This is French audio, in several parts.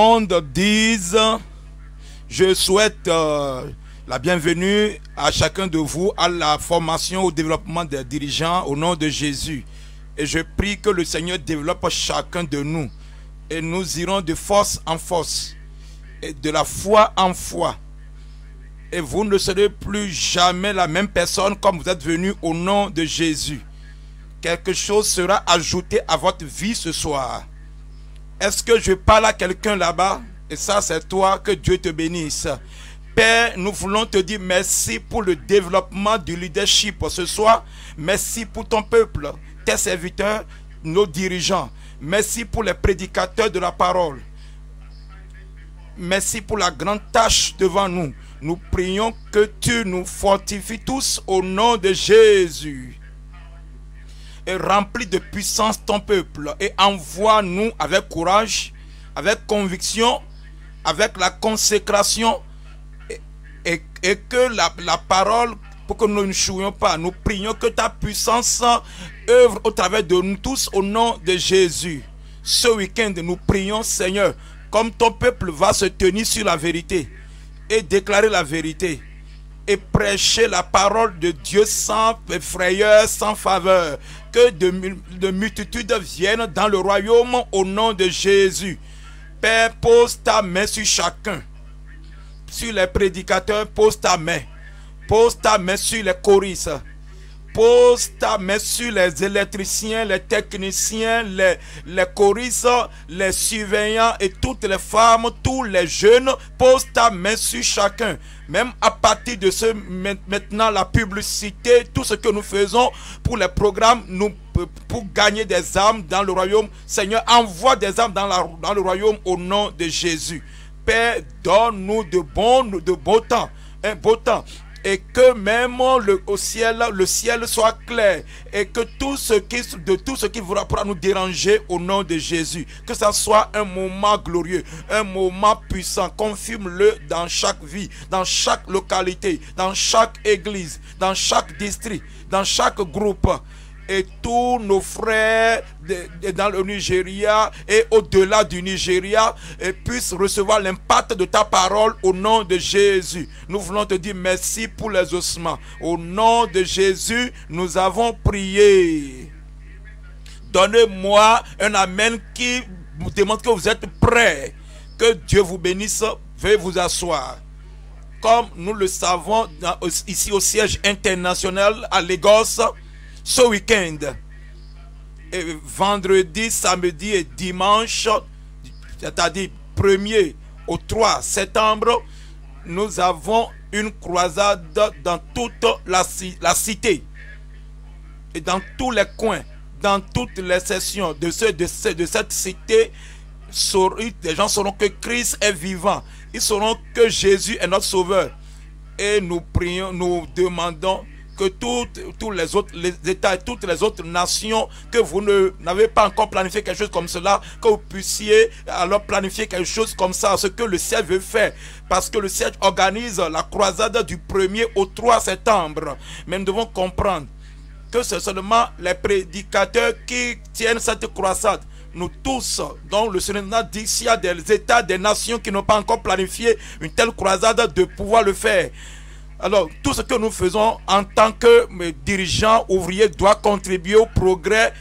monde dise, je souhaite euh, la bienvenue à chacun de vous à la formation au développement des dirigeants au nom de Jésus. Et je prie que le Seigneur développe chacun de nous. Et nous irons de force en force et de la foi en foi. Et vous ne serez plus jamais la même personne comme vous êtes venu au nom de Jésus. Quelque chose sera ajouté à votre vie ce soir. Est-ce que je parle à quelqu'un là-bas? Et ça, c'est toi, que Dieu te bénisse. Père, nous voulons te dire merci pour le développement du leadership ce soir. Merci pour ton peuple, tes serviteurs, nos dirigeants. Merci pour les prédicateurs de la parole. Merci pour la grande tâche devant nous. Nous prions que tu nous fortifies tous au nom de Jésus. Et de puissance ton peuple. Et envoie-nous avec courage, avec conviction, avec la consécration. Et, que la, la parole pour que nous ne jouions pas. Nous prions que ta puissance œuvre au travers de nous tous au nom de Jésus. Ce week-end, nous prions, Seigneur, comme ton peuple va se tenir sur la vérité et déclarer la vérité et prêcher la parole de Dieu sans frayeur, sans faveur. Que de, de multitudes viennent dans le royaume au nom de Jésus. Père, pose ta main sur chacun. Sur les prédicateurs, pose ta main. Pose ta main sur les choristes. Pose ta main sur les électriciens, les techniciens, les, les choristes, les surveillants et toutes les femmes, tous les jeunes. Pose ta main sur chacun. Même à partir de ce maintenant, la publicité, tout ce que nous faisons pour les programmes, pour gagner des âmes dans le royaume. Seigneur, envoie des âmes dans, dans le royaume au nom de Jésus. Père, donne-nous de bons, de beaux temps. Un beau temps et que même le, ciel, le ciel soit clair et que tout ce qui, de tout ce qui pourra nous déranger au nom de Jésus, que ça soit un moment glorieux, un moment puissant, confirme-le dans chaque vie, dans chaque localité, dans chaque église, dans chaque district, dans chaque groupe et tous nos frères dans le Nigeria et au-delà du Nigeria puissent recevoir l'impact de ta parole au nom de Jésus. Nous voulons te dire merci pour les ossements. Au nom de Jésus, nous avons prié. Donnez-moi un Amen qui vous démontre que vous êtes prêts. Que Dieu vous bénisse. Veuillez vous asseoir. Comme nous le savons ici au siège international à Lagos, ce week-end, vendredi, samedi et dimanche, c'est-à-dire 1er au 3 septembre, nous avons une croisade dans toute la, la cité et dans tous les coins, dans toutes les sessions de, ce, de, de cette cité. Les gens sauront que Christ est vivant. Ils sauront que Jésus est notre sauveur. Et nous prions, nous demandons que tous les autres États et toutes les autres nations, que vous n'avez pas encore planifié quelque chose comme cela, que vous puissiez alors planifier quelque chose comme ça, ce que le ciel veut faire. Parce que le ciel organise la croisade du 1er au 3 septembre. Mais nous devons comprendre que c'est seulement les prédicateurs qui tiennent cette croisade nous tous, dont le Seigneur dit s'il y a des États, des nations qui n'ont pas encore planifié une telle croisade, de pouvoir le faire. Alors, tout ce que nous faisons en tant que dirigeants ouvriers doit contribuer au progrès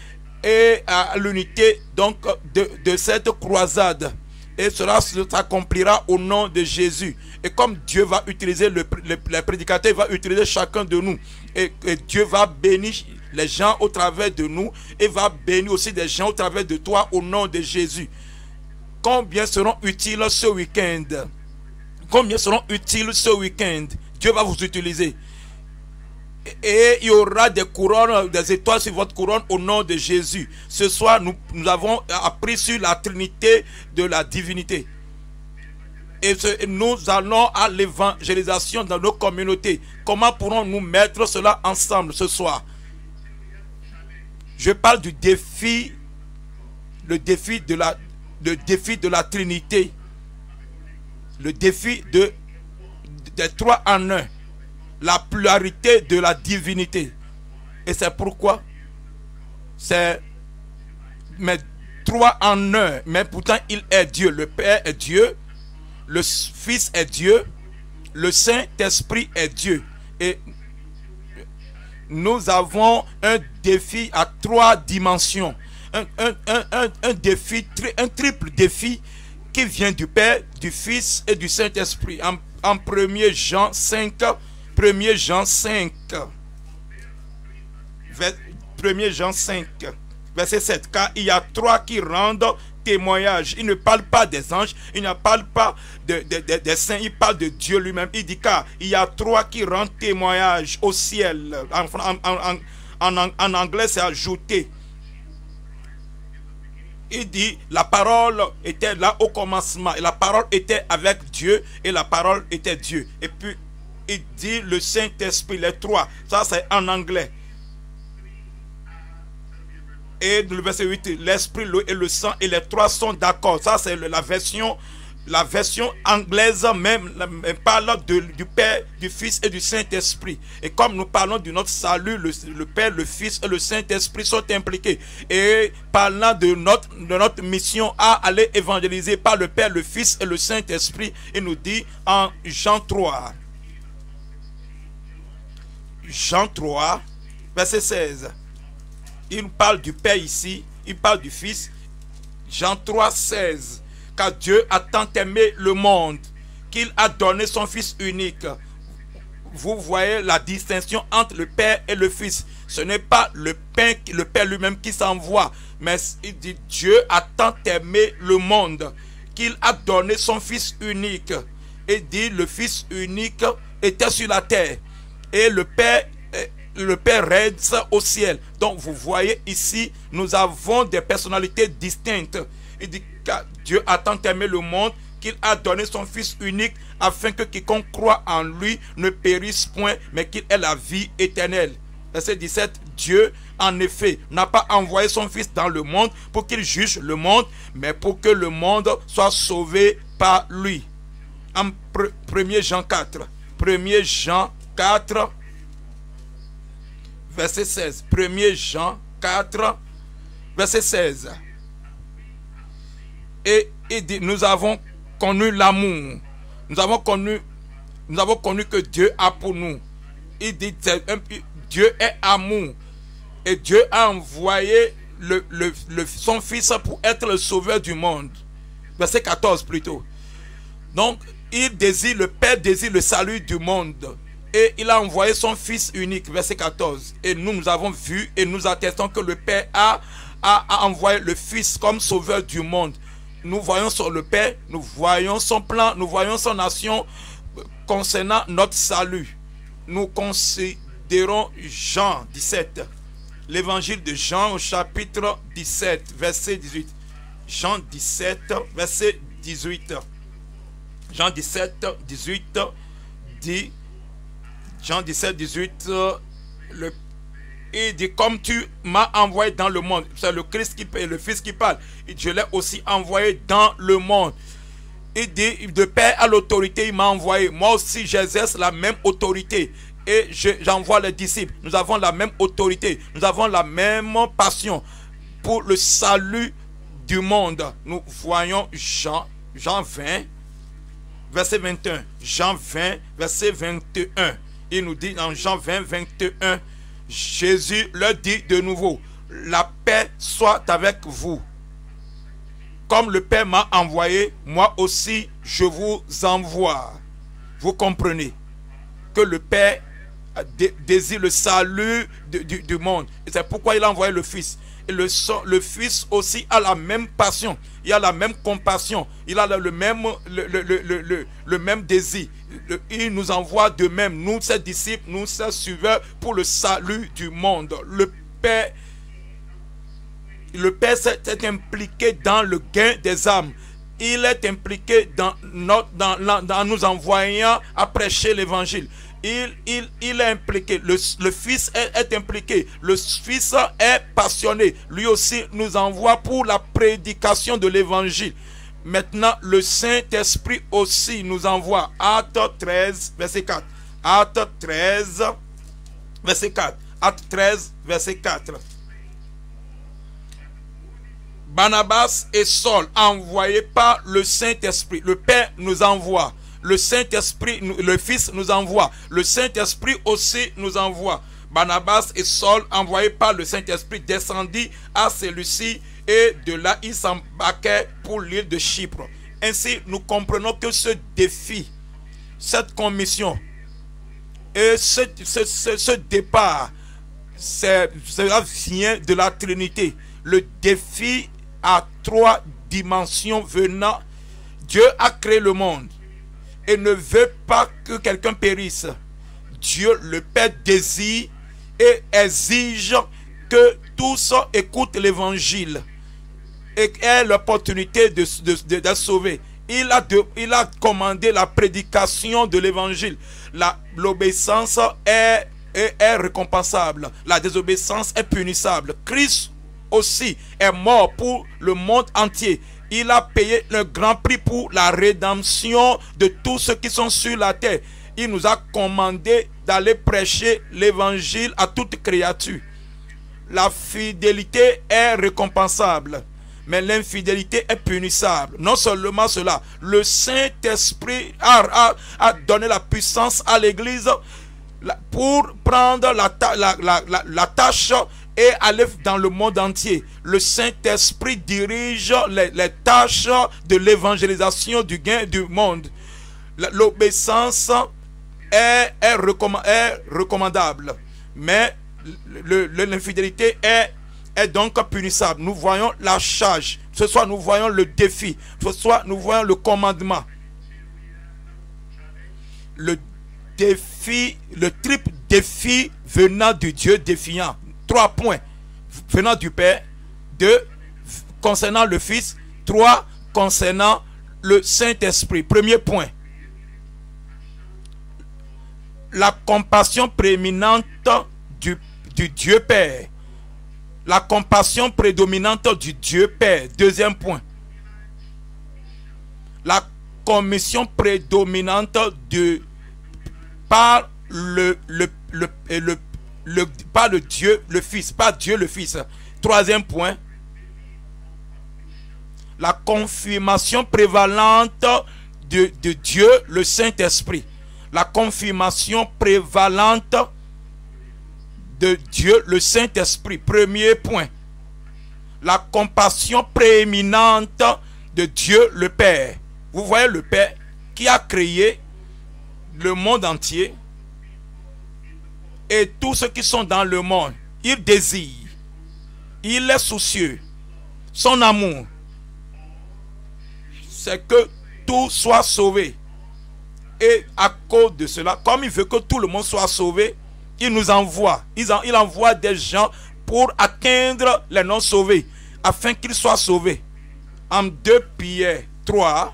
et à l'unité donc de, cette croisade. Et cela s'accomplira au nom de Jésus. Et comme Dieu va utiliser le, le, prédicateur, va utiliser chacun de nous. Et, et, Dieu va bénir les gens au travers de nous. Et va bénir aussi des gens au travers de toi au nom de Jésus. Combien seront utiles ce week-end? Combien seront utiles ce week-end? Dieu va vous utiliser. Et il y aura des couronnes, des étoiles sur votre couronne au nom de Jésus. Ce soir, nous, avons appris sur la trinité de la divinité. Et nous allons à l'évangélisation dans nos communautés. Comment pourrons-nous mettre cela ensemble ce soir? Je parle du défi, le défi de la, le défi de la Trinité, le défi de des trois en un. La pluralité de la divinité. Et c'est pourquoi c'est mes trois en un, mais pourtant il est Dieu. Le Père est Dieu, le Fils est Dieu, le Saint-Esprit est Dieu. Et nous avons un défi à trois dimensions. Un, un défi, un triple défi qui vient du Père, du Fils et du Saint-Esprit. En 1 Jean 5, 1 Jean 5, 1 Jean 5, verset 7. Car il y a trois qui rendent témoignage. Il ne parle pas des anges, il ne parle pas des saints, il parle de Dieu lui-même. Il dit car il y a trois qui rendent témoignage au ciel. En, en anglais, c'est ajouté. Il dit, la parole était là au commencement, et la parole était avec Dieu, et la parole était Dieu. Et puis, il dit le Saint-Esprit, les trois. Ça, c'est en anglais. Et le verset 8, l'esprit, l'eau et le sang, et les trois sont d'accord. Ça, c'est la version, la version anglaise même, parle du Père, du Fils et du Saint-Esprit. Et comme nous parlons de notre salut, le, Père, le Fils et le Saint-Esprit sont impliqués. Et parlant de notre, de notre mission à aller évangéliser par le Père, le Fils et le Saint-Esprit, il nous dit en Jean 3. Jean 3, verset 16 il parle du Père ici, il parle du Fils. Jean 3, 16. Dieu a tant aimé le monde qu'il a donné son Fils unique. Vous voyez la distinction entre le Père et le Fils. Ce n'est pas le Père, le Père lui-même qui s'envoie, mais il dit Dieu a tant aimé le monde qu'il a donné son Fils unique. Et dit le Fils unique était sur la terre. Et le Père le Père règne au ciel. Donc vous voyez ici, nous avons des personnalités distinctes. Dieu a tant aimé le monde qu'il a donné son Fils unique afin que quiconque croit en lui ne périsse point, mais qu'il ait la vie éternelle. Verset 17, Dieu, en effet, n'a pas envoyé son Fils dans le monde pour qu'il juge le monde, mais pour que le monde soit sauvé par lui. En 1 Jean 4, 1 Jean 4, verset 16. 1 Jean 4, verset 16. Et il dit, nous avons connu l'amour. Nous avons connu, nous avons connu que Dieu a pour nous. Il dit, Dieu est amour. Et Dieu a envoyé son Fils pour être le sauveur du monde. Verset 14 plutôt. Donc, il désire, le Père désire le salut du monde. Et il a envoyé son Fils unique, verset 14. Et nous, nous avons vu et nous attestons que le Père a, a, envoyé le Fils comme sauveur du monde. Nous voyons le Père, nous voyons son plan, nous voyons son action concernant notre salut. Nous considérons Jean 17. L'évangile de Jean au chapitre 17, verset 18. Jean 17, verset 18. Jean 17, 18 dit Jean 17, 18, euh, le, il dit, comme tu m'as envoyé dans le monde, c'est le Christ qui le Fils qui parle, je l'ai aussi envoyé dans le monde. Il dit, de Père à l'autorité, il m'a envoyé. Moi aussi, j'exerce la même autorité. Et j'envoie les disciples. Nous avons la même autorité. Nous avons la même passion pour le salut du monde. Nous voyons Jean, Jean 20, verset 21. Jean 20, verset 21 il nous dit dans Jean 20, 21, Jésus leur dit de nouveau, la paix soit avec vous. Comme le Père m'a envoyé, moi aussi je vous envoie. Vous comprenez que le Père désire le salut du, monde. C'est pourquoi il a envoyé le Fils. Le, le Fils aussi a la même passion, il a la même compassion, il a le même, le, le, le même désir il nous envoie de même, nous, ses disciples, nous, ses suiveurs, pour le salut du monde. Le Père, le Père s'est impliqué dans le gain des âmes. Il est impliqué dans, notre, dans, nous envoyant à prêcher l'évangile. Il, est impliqué. Le, Fils est, est, impliqué. Le Fils est passionné. Lui aussi nous envoie pour la prédication de l'évangile. Maintenant, le Saint-Esprit aussi nous envoie. Acte 13, verset 4. Acte 13, verset 4. Acte 13, verset 4. Barnabas et Saul, envoyés par le Saint-Esprit. Le Père nous envoie. Le Saint-Esprit, le Fils nous envoie. Le Saint-Esprit aussi nous envoie. Barnabas et Saul, envoyés par le Saint-Esprit, descendit à celui-ci et de là, ils s'embarquaient pour l'île de Chypre. Ainsi, nous comprenons que ce défi, cette commission et ce, ce départ, cela vient de la Trinité. Le défi à trois dimensions venant. Dieu a créé le monde et ne veut pas que quelqu'un périsse. Dieu, le Père, désire et exige que tous écoutent l'évangile et aient l'opportunité de, de. Il a, il a commandé la prédication de l'évangile. L'obéissance est, est récompensable. La désobéissance est punissable. Christ aussi est mort pour le monde entier. Il a payé le grand prix pour la rédemption de tous ceux qui sont sur la terre. Il nous a commandé d'aller prêcher l'évangile à toute créature. La fidélité est récompensable, mais l'infidélité est punissable. Non seulement cela, le Saint-Esprit a, donné la puissance à l'Église pour prendre la, la, la tâche et aller dans le monde entier. Le Saint-Esprit dirige les, tâches de l'évangélisation du gain du monde. L'obéissance est, recommandable, mais l'infidélité est, donc punissable. Nous voyons la charge, ce soit nous voyons le défi, ce soit nous voyons le commandement. Le défi, le triple défi venant du Dieu défiant. Trois points venant du Père. Deux, concernant le Fils. Trois, concernant le Saint-Esprit. Premier point. La compassion prééminente du, Dieu Père. La compassion prédominante du Dieu Père. Deuxième point. La commission prédominante de par le, le, le, le pas le Dieu, le Fils, pas Dieu le Fils. Troisième point, la confirmation prévalente de, de Dieu, le Saint-Esprit. La confirmation prévalente de Dieu, le Saint-Esprit. Premier point. La compassion prééminente de Dieu, le Père. Vous voyez le Père qui a créé le monde entier, et tous ceux qui sont dans le monde, il désire, il est soucieux, son amour, c'est que tout soit sauvé. Et à cause de cela, comme il veut que tout le monde soit sauvé, il nous envoie, il, envoie des gens pour atteindre les non sauvés, afin qu'ils soient sauvés. En 2 Pierre 3,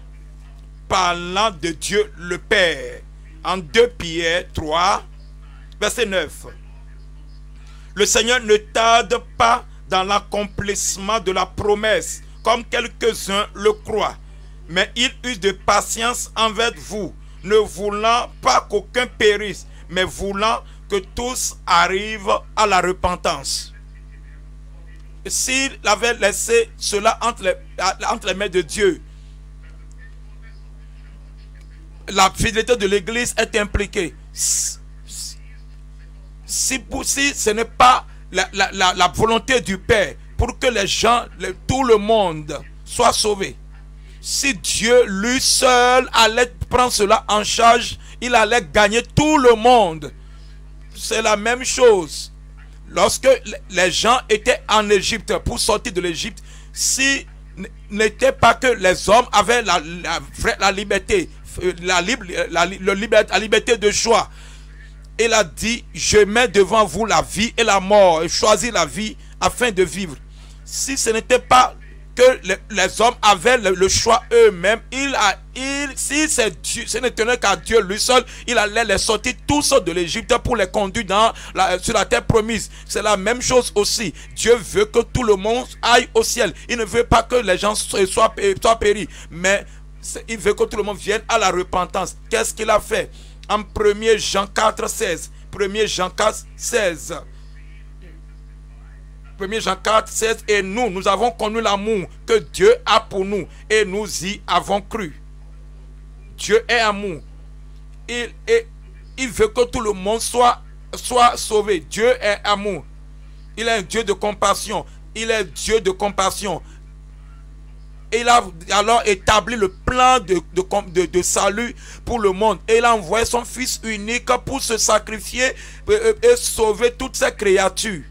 parlant de Dieu le Père. En 2 Pierre 3, Verset 9. Le Seigneur ne tarde pas dans l'accomplissement de la promesse, comme quelques-uns le croient, mais il use de patience envers vous, ne voulant pas qu'aucun périsse, mais voulant que tous arrivent à la repentance. S'il avait laissé cela entre les, entre les mains de Dieu, la fidélité de l'Église est impliquée si, si ce n'est pas la, volonté du Père pour que les gens, tout le monde soit sauvé, si Dieu lui seul allait prendre cela en charge, il allait gagner tout le monde. C'est la même chose. Lorsque les gens étaient en Égypte pour sortir de l'Égypte, si n'était pas que les hommes avaient la, liberté, la liberté de choix, il a dit, je mets devant vous la vie et la mort, et choisis la vie afin de vivre. Si ce n'était pas que les, hommes avaient le, choix eux-mêmes, il a, il, si Dieu, ce n'était qu'à Dieu lui seul, il allait les sortir tous de l'Égypte pour les conduire dans la, sur la terre promise. C'est la même chose aussi. Dieu veut que tout le monde aille au ciel. Il ne veut pas que les gens soient, soient péris, mais il veut que tout le monde vienne à la repentance. Qu'est-ce qu'il a fait? En 1 Jean 4, 16. 1 Jean 4, 16. 1 Jean 4, 16, et nous, nous avons connu l'amour que Dieu a pour nous et nous y avons cru. Dieu est amour. Il, il veut que tout le monde soit, soit sauvé. Dieu est amour. Il est un Dieu de compassion. Il est Dieu de compassion. Il a alors établi le plan de, de, salut pour le monde. Et il a envoyé son Fils unique pour se sacrifier et, et sauver toutes ses créatures.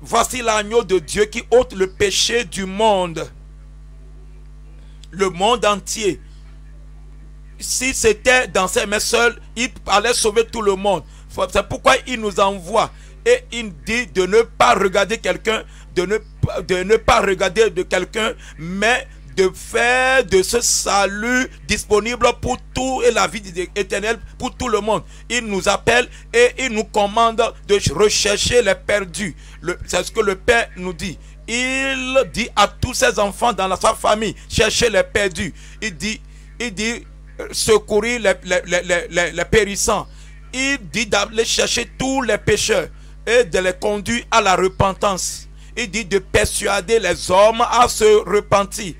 Voici l'agneau de Dieu qui ôte le péché du monde. Le monde entier. Si c'était dans ses mains seules, il allait sauver tout le monde. C'est pourquoi il nous envoie. Et il dit de ne pas regarder quelqu'un, de ne, de ne pas regarder de quelqu'un, mais de faire de ce salut disponible pour tout et la vie éternelle pour tout le monde. Il nous appelle et il nous commande de rechercher les perdus. C'est ce que le Père nous dit. Il dit à tous ses enfants dans sa famille, cherchez les perdus. Il dit, euh, secourir les, les, les périssants. Il dit d'aller chercher tous les pécheurs et de les conduire à la repentance. Il dit de persuader les hommes à se repentir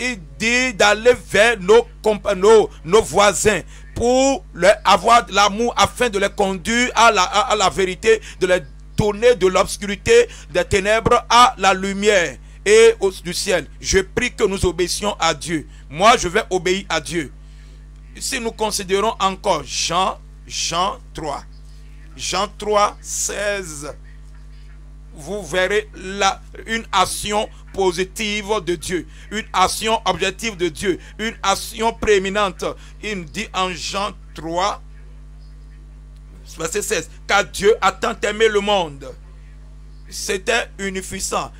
il dit d'aller vers nos, voisins pour avoir l'amour afin de les conduire à la, à, la vérité, de les tourner de l'obscurité des ténèbres à la lumière et au, du ciel. Je prie que nous obéissions à Dieu. Moi, je vais obéir à Dieu. Si nous considérons encore Jean, Jean 3, Jean 3, 16, vous verrez là une action positive de Dieu, une action objective de Dieu, une action prééminente. Il dit en Jean 3, verset 16, car Dieu a tant aimé le monde. C'était unifiant.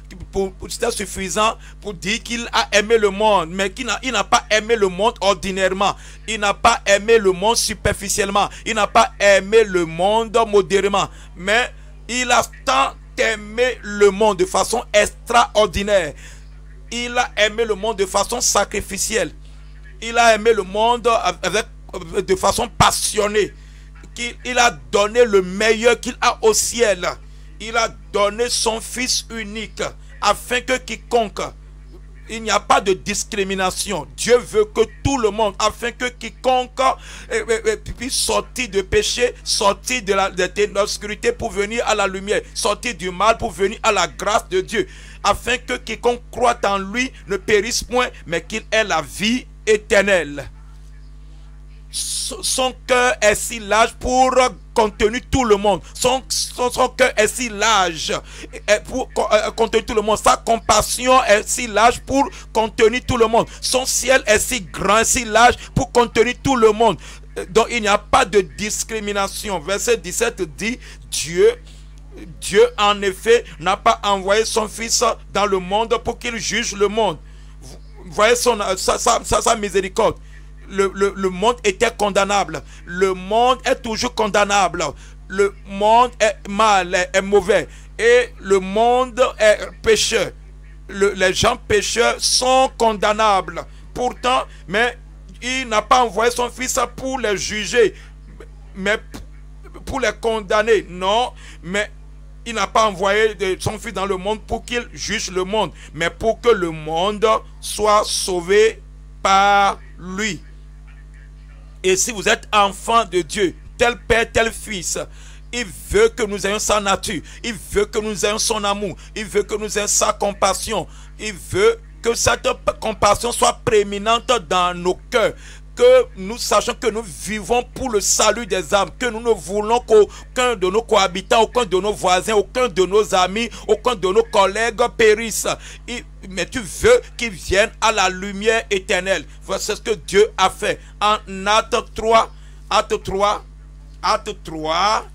C'était suffisant pour dire qu'il a aimé le monde, mais qu'il n'a pas aimé le monde ordinairement. Il n'a pas aimé le monde superficiellement. Il n'a pas aimé le monde modérément. Mais il a tant aimé le monde de façon extraordinaire. Il a aimé le monde de façon sacrificielle. Il a aimé le monde avec, de façon passionnée. Il a donné le meilleur qu'il a au ciel. Il a donné son Fils unique afin que quiconque il n'y a pas de discrimination. Dieu veut que tout le monde, afin que quiconque eh, eh, eh, puisse sortir de péché, sortir de l'obscurité pour venir à la lumière, sortir du mal pour venir à la grâce de Dieu, afin que quiconque croit en lui ne périsse point, mais qu'il ait la vie éternelle son cœur est si large pour contenir tout le monde. Son, son, cœur est si large pour euh, contenir tout le monde. Sa compassion est si large pour contenir tout le monde. Son ciel est si grand, si large pour contenir tout le monde. Donc il n'y a pas de discrimination. Verset 17 dit, Dieu Dieu en effet n'a pas envoyé son Fils dans le monde pour qu'il juge le monde. voyez son, sa, sa miséricorde le, monde était condamnable. Le monde est toujours condamnable. Le monde est mal, est, mauvais. Et le monde est pécheur. les gens pécheurs sont condamnables. Pourtant, mais il n'a pas envoyé son fils pour les juger, mais pour les condamner. Non, mais il n'a pas envoyé son fils dans le monde pour qu'il juge le monde, mais pour que le monde soit sauvé par lui. Et si vous êtes enfant de Dieu, tel père, tel fils, il veut que nous ayons sa nature. Il veut que nous ayons son amour. Il veut que nous ayons sa compassion. Il veut que cette compassion soit prééminente dans nos cœurs que nous sachions que nous vivons pour le salut des âmes, que nous ne voulons qu'aucun de nos cohabitants, aucun de nos voisins, aucun de nos amis, aucun de nos collègues périsse. mais tu veux qu'ils viennent à la lumière éternelle. Voici ce que Dieu a fait. En acte 3, acte 3, acte 3,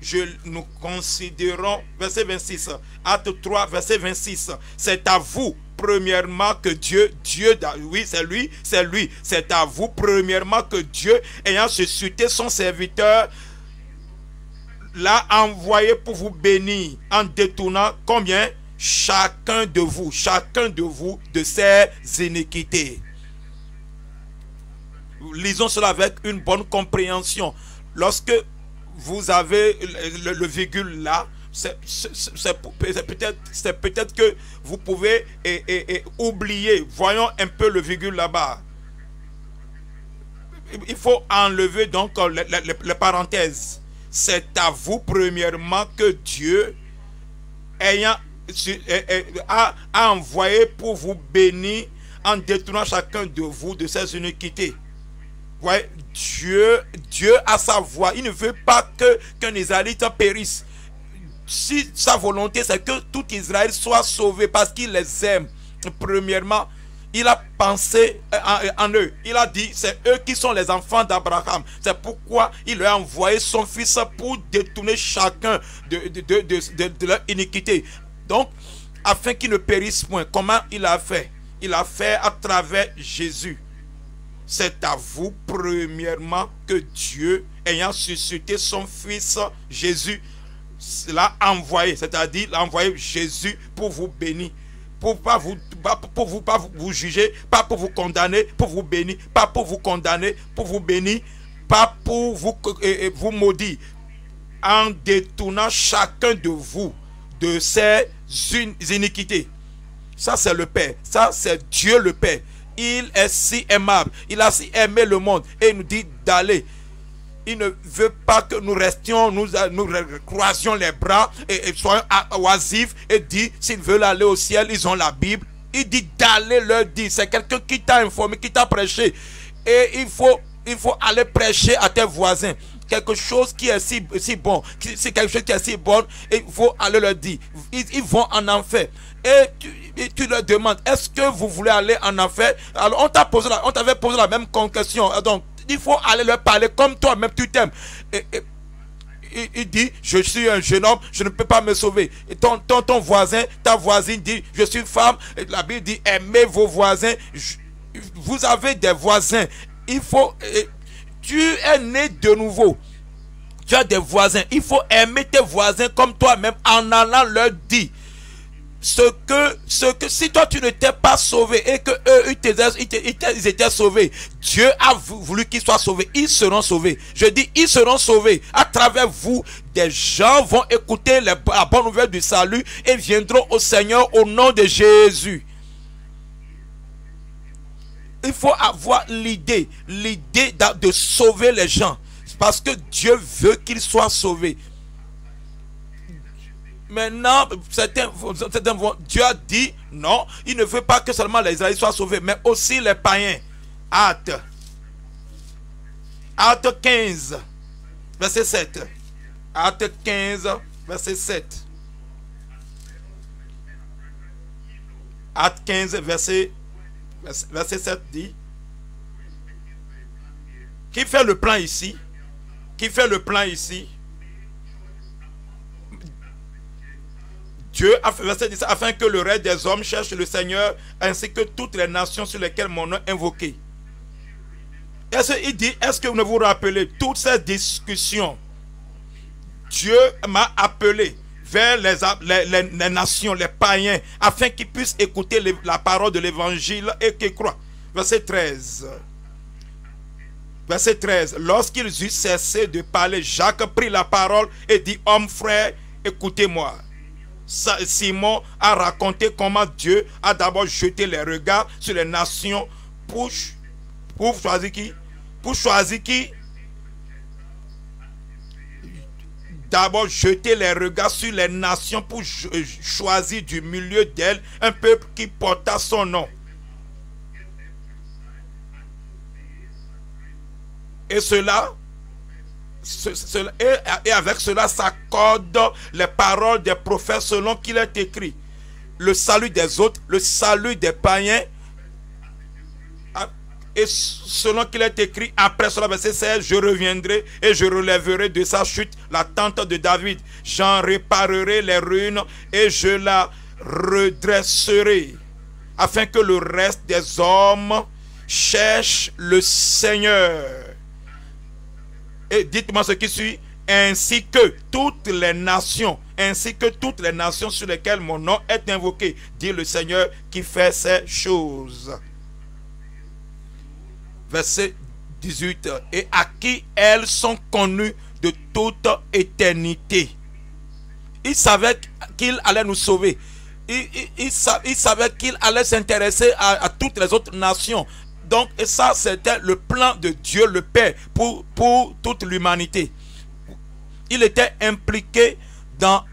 je, nous considérons, verset 26, acte 3, verset 26, c'est à vous premièrement que Dieu, Dieu, oui, c'est lui, c'est lui, c'est à vous, premièrement que Dieu, ayant suscité son serviteur, l'a envoyé pour vous bénir en détournant combien? Chacun de vous, chacun de vous de ses iniquités. Lisons cela avec une bonne compréhension. Lorsque vous avez le, le virgule là, c'est peut-être peut-être que vous pouvez oublier. Voyons un peu le virgule là-bas. Il faut enlever donc les, parenthèses. C'est à vous premièrement que Dieu ayant a, envoyé pour vous bénir en détournant chacun de vous de ses iniquités. Dieu, Dieu a sa voix. Il ne veut pas que qu'un Israélite périsse. Si sa volonté, c'est que tout Israël soit sauvé parce qu'il les aime. Premièrement, il a pensé en, eux. Il a dit, c'est eux qui sont les enfants d'Abraham. C'est pourquoi il a envoyé son fils pour détourner chacun de, de, de, de leur iniquité. Donc, afin qu'ils ne périssent point. Comment il a fait? Il a fait à travers Jésus. C'est à vous, premièrement, que Dieu, ayant suscité son Fils Jésus, l'a envoyé, c'est-à-dire l'a envoyé Jésus pour vous bénir. Pour pas vous, pour vous, pas vous juger, pas pour vous condamner, pour vous bénir, pas pour vous condamner, pour vous bénir, pas pour vous, vous maudire, en détournant chacun de vous de ses iniquités. Ça, c'est le Père. Ça, c'est Dieu le Père. Il est si aimable. Il a si aimé le monde. Et il nous dit d'aller. Il ne veut pas que nous restions, nous, nous croisions les bras et, soyons oisifs et dit, s'ils veulent aller au ciel, ils ont la Bible. Il dit d'aller leur dire. C'est quelqu'un qui t'a informé, qui t'a prêché. Et il faut, aller prêcher à tes voisins quelque chose qui est si, bon, c'est quelque chose qui est si bon, il faut aller leur dire. Ils, vont en enfer. Et tu, leur demandes, est-ce que vous voulez aller en enfer? Alors on t'a posé on t'avait posé la même question. Donc il faut aller leur parler comme toi-même tu t'aimes. Et, il, dit, je suis un jeune homme, je ne peux pas me sauver. Et ton, ton, voisin, ta voisine dit, je suis une femme. La Bible dit, aimez vos voisins. vous avez des voisins. Il faut, tu es né de nouveau. Tu as des voisins. Il faut aimer tes voisins comme toi-même en allant leur dire ce que, ce que si toi tu n'étais pas sauvé et que eux ils, étaient, sauvés, Dieu a voulu qu'ils soient sauvés. Ils seront sauvés. Je dis, ils seront sauvés. À travers vous, des gens vont écouter la bonne nouvelle du salut et viendront au Seigneur au nom de Jésus il faut avoir l'idée, l'idée de sauver les gens. Parce que Dieu veut qu'ils soient sauvés. Maintenant, certains, Dieu a dit non, il ne veut pas que seulement les Israélites soient sauvés, mais aussi les païens. Acte. Acte 15, verset 7. Acte 15, verset 7. Acte 15, verset verset 7 dit, qui fait le plan ici? Qui fait le plan ici? Dieu a fait verset 10, afin que le reste des hommes cherche le Seigneur ainsi que toutes les nations sur lesquelles mon nom est invoqué. Est-ce qu'il dit, est-ce que vous ne vous rappelez toutes ces discussions? Dieu m'a appelé vers les, les, nations, les païens, afin qu'ils puissent écouter la parole de l'évangile et qu'ils croient. Verset 13. Verset 13. Lorsqu'ils eurent cessé de parler, Jacques prit la parole et dit, homme frère, écoutez-moi. Simon a raconté comment Dieu a d'abord jeté les regards sur les nations pour, choisir qui Pour choisir qui? D'abord jeter les regards sur les nations pour euh, choisir du milieu d'elles un peuple qui porta son nom. Et cela, et avec cela s'accordent les paroles des prophètes selon qu'il est écrit. Le salut des autres, le salut des païens et selon qu'il est écrit après cela, verset 16, je reviendrai et je relèverai de sa chute la tente de David. J'en réparerai les ruines et je la redresserai. Afin que le reste des hommes cherche le Seigneur. Et dites-moi ce qui suit. Ainsi que toutes les nations, ainsi que toutes les nations sur lesquelles mon nom est invoqué, dit le Seigneur qui fait ces choses verset 18, et à qui elles sont connues de toute éternité. il savait qu'il allait nous sauver. Il, savait qu'il allait s'intéresser à, toutes les autres nations. Donc, et ça, c'était le plan de Dieu, le Père, pour, toute l'humanité. Il était impliqué dans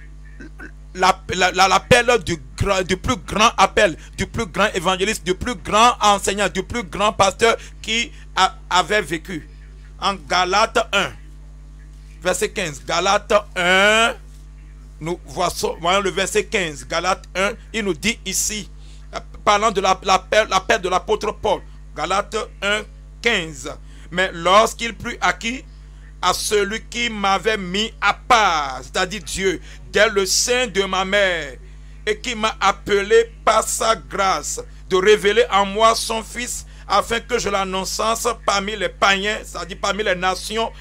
l'appel du, du plus grand appel, du plus grand évangéliste, du plus grand enseignant, du plus grand pasteur qui avait vécu. En Galate 1, verset 15. Galate 1, nous voyons le verset 15. Galate 1, il nous dit ici, parlant de l'appel la, de l'apôtre Paul. Galate 1, 15. Mais lorsqu'il plut à qui À celui qui m'avait mis à part, c'est-à-dire Dieu, dès le sein de ma mère, et qui m'a appelé par sa grâce de révéler en moi son Fils, afin que je l'annonce parmi les païens, c'est-à-dire parmi les nations,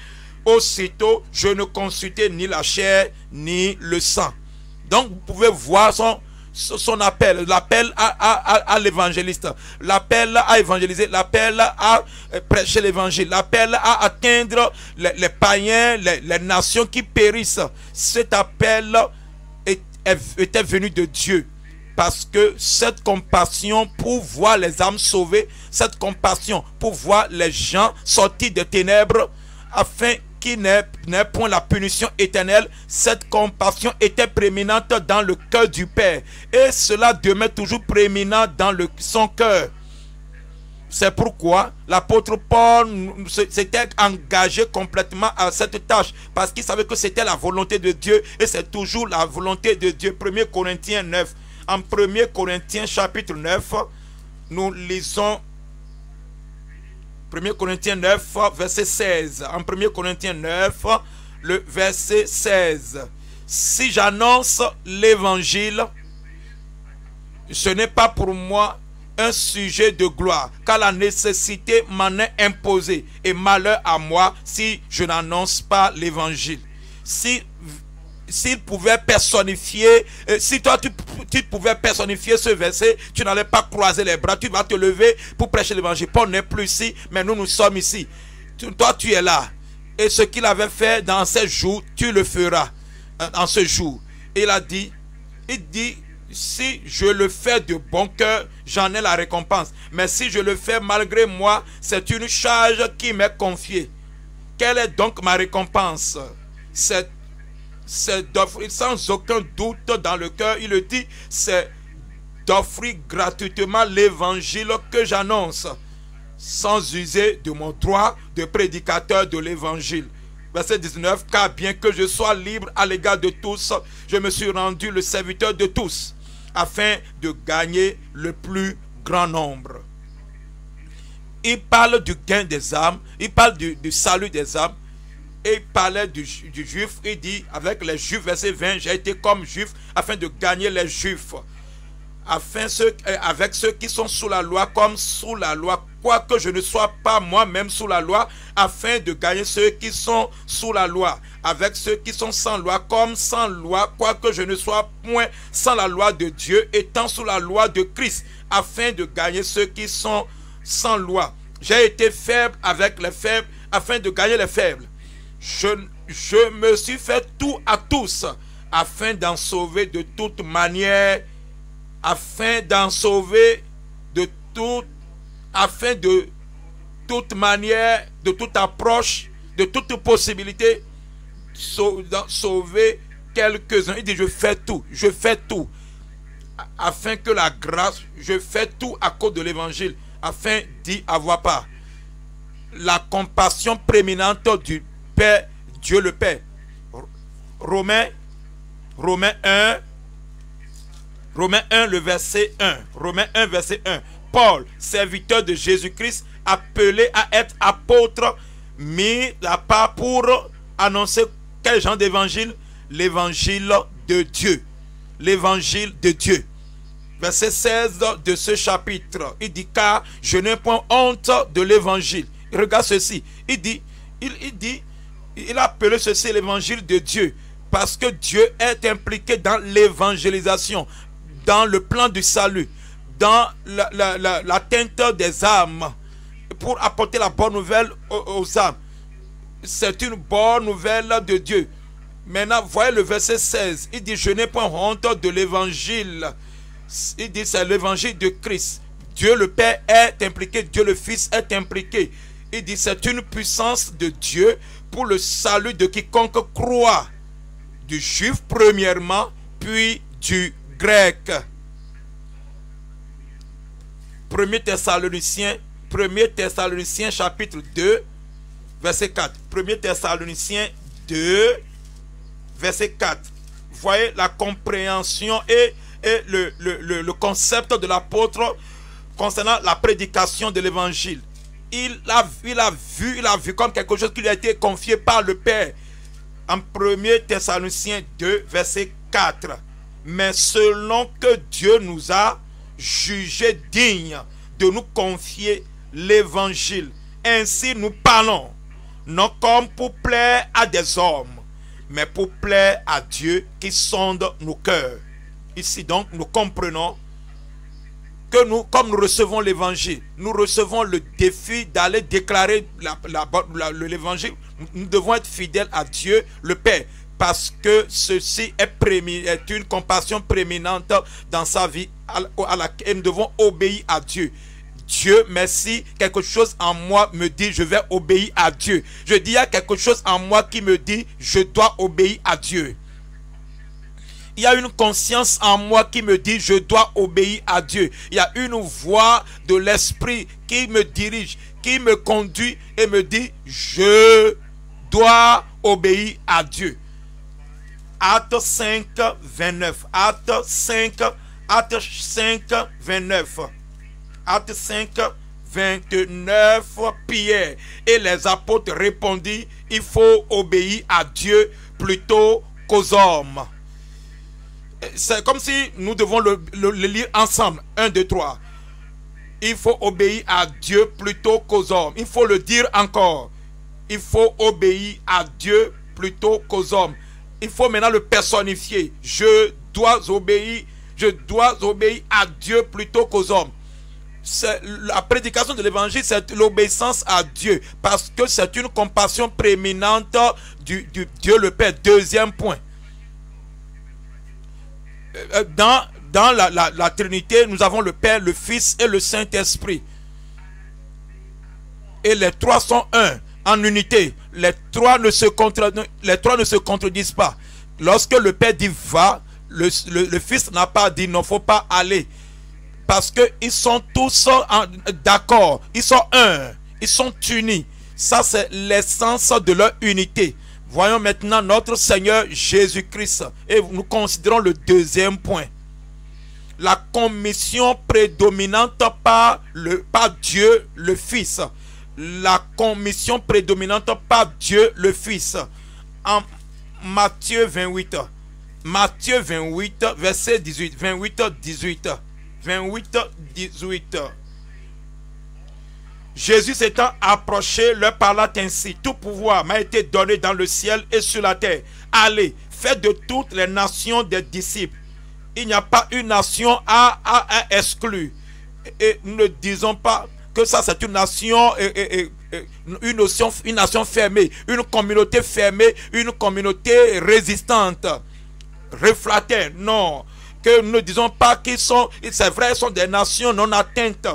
aussitôt je ne consultais ni la chair ni le sang. Donc vous pouvez voir son, son appel, l'appel à, l'évangéliste, l'appel à évangéliser, l'appel à euh, prêcher l'évangile, l'appel à atteindre les, païens, les, nations qui périssent. Cet appel était venu de Dieu. Parce que cette compassion pour voir les âmes sauvées, cette compassion pour voir les gens sortis des ténèbres, afin qui n'est point la punition éternelle, cette compassion était prééminente dans le cœur du Père. Et cela demeure toujours prééminent dans le, son cœur. C'est pourquoi l'apôtre Paul s'était engagé complètement à cette tâche parce qu'il savait que c'était la volonté de Dieu et c'est toujours la volonté de Dieu. 1 Corinthiens 9. En 1 Corinthiens chapitre 9, nous lisons 1 Corinthiens 9, verset 16. En 1 Corinthiens 9, le verset 16. Si j'annonce l'évangile, ce n'est pas pour moi un sujet de gloire, car la nécessité m'en est imposée. Et malheur à moi si je n'annonce pas l'évangile. Si s'il pouvait personnifier, euh, si toi tu, tu, pouvais personnifier ce verset, tu n'allais pas croiser les bras, tu vas te lever pour prêcher l'évangile. Paul n'est plus ici, mais nous, nous sommes ici. toi, tu es là. Et ce qu'il avait fait dans ces jours, tu le feras euh, en ce jour. Il a dit, il dit, si je le fais de bon cœur, j'en ai la récompense. Mais si je le fais malgré moi, c'est une charge qui m'est confiée. Quelle est donc ma récompense? C'est c'est d'offrir sans aucun doute dans le cœur, il le dit, c'est d'offrir gratuitement l'évangile que j'annonce, sans user de mon droit de prédicateur de l'évangile. Verset 19, car bien que je sois libre à l'égard de tous, je me suis rendu le serviteur de tous, afin de gagner le plus grand nombre. Il parle du gain des âmes, il parle du, du salut des âmes, et il parlait du, juif. Il dit, avec les juifs, verset 20, j'ai été comme juif afin de gagner les juifs. Afin ceux, euh, avec ceux qui sont sous la loi comme sous la loi, quoique je ne sois pas moi-même sous la loi, afin de gagner ceux qui sont sous la loi. Avec ceux qui sont sans loi comme sans loi, quoique je ne sois point sans la loi de Dieu, étant sous la loi de Christ, afin de gagner ceux qui sont sans loi. J'ai été faible avec les faibles, afin de gagner les faibles je, me suis fait tout à tous afin d'en sauver de toute manière, afin d'en sauver de toute, afin de toute manière, de toute approche, de toute possibilité, sauver quelques-uns. Il dit, je fais tout, je fais tout, afin que la grâce, je fais tout à cause de l'évangile, afin d'y avoir part. La compassion prééminente du Dieu le Père. Romains, Romains 1, Romains 1, le verset 1. Romains 1, verset 1. Paul, serviteur de Jésus-Christ, appelé à être apôtre, mis à part pour annoncer quel genre d'évangile? L'évangile de Dieu. L'évangile de Dieu. Verset 16 de ce chapitre. Il dit, car je n'ai point honte de l'évangile. Regarde ceci. Il dit, il dit, il a appelé ceci l'évangile de Dieu. Parce que Dieu est impliqué dans l'évangélisation, dans le plan du salut, dans l'atteinte la, des âmes, pour apporter la bonne nouvelle aux, âmes. C'est une bonne nouvelle de Dieu. Maintenant, voyez le verset 16. Il dit, je n'ai point honte de l'évangile. Il dit, c'est l'évangile de Christ. Dieu le Père est impliqué, Dieu le Fils est impliqué. Il dit, c'est une puissance de Dieu pour le salut de quiconque croit. Du juif premièrement, puis du grec. 1 Thessaloniciens, 1 Thessaloniciens chapitre 2, verset 4. 1 Thessaloniciens 2, verset 4. Voyez la compréhension et, le, le, concept de l'apôtre concernant la prédication de l'évangile. Il a, il vu, il a comme quelque chose qui lui a été confié par le Père. En 1 Thessaloniciens 2, verset 4. Mais selon que Dieu nous a jugé digne de nous confier l'évangile. Ainsi nous parlons, non comme pour plaire à des hommes, mais pour plaire à Dieu qui sonde nos cœurs. Ici donc, nous comprenons que nous, comme nous recevons l'évangile, nous recevons le défi d'aller déclarer l'évangile. Nous devons être fidèles à Dieu, le Père parce que ceci est, est une compassion prééminente dans sa vie à laquelle nous devons obéir à Dieu. Dieu, merci, quelque chose en moi me dit, je vais obéir à Dieu. Je dis, il y a quelque chose en moi qui me dit, je dois obéir à Dieu. Il y a une conscience en moi qui me dit, je dois obéir à Dieu. Il y a une voix de l'Esprit qui me dirige, qui me conduit et me dit, je dois obéir à Dieu. Acte 5, 29. Acte 5, Acte 5, 29. Acte 5, 29. Pierre et les apôtres répondit, il faut obéir à Dieu plutôt qu'aux hommes. C'est comme si nous devons le, lire ensemble. 1, 2, 3. Il faut obéir à Dieu plutôt qu'aux hommes. Il faut le dire encore. Il faut obéir à Dieu plutôt qu'aux hommes il faut maintenant le personnifier. Je dois obéir, je dois obéir à Dieu plutôt qu'aux hommes. La prédication de l'évangile, c'est l'obéissance à Dieu. Parce que c'est une compassion prééminente du, Dieu le Père. Deuxième point. Euh, dans, dans la, Trinité, nous avons le Père, le Fils et le Saint-Esprit. Et les trois sont un en unité. Les trois ne se, les trois ne se contredisent pas. Lorsque le Père dit va, le, Fils n'a pas dit non, faut pas aller. Parce qu'ils sont tous d'accord. Ils sont un. Ils sont unis. Ça, c'est l'essence de leur unité. Voyons maintenant notre Seigneur Jésus-Christ. Et nous considérons le deuxième point. La commission prédominante par, le, par Dieu le Fils la commission prédominante par Dieu le Fils. En Matthieu 28. Matthieu 28, verset 18. 28, 18. 28, 18. Jésus s'étant approché, leur parla ainsi. Tout pouvoir m'a été donné dans le ciel et sur la terre. Allez, faites de toutes les nations des disciples. Il n'y a pas une nation à, exclure. Et nous ne disons pas que ça c'est une nation, une, nation, une nation fermée, une communauté fermée, une communauté résistante, reflatée. Non, que nous ne disons pas qu'ils sont, c'est vrai, ils sont des nations non atteintes.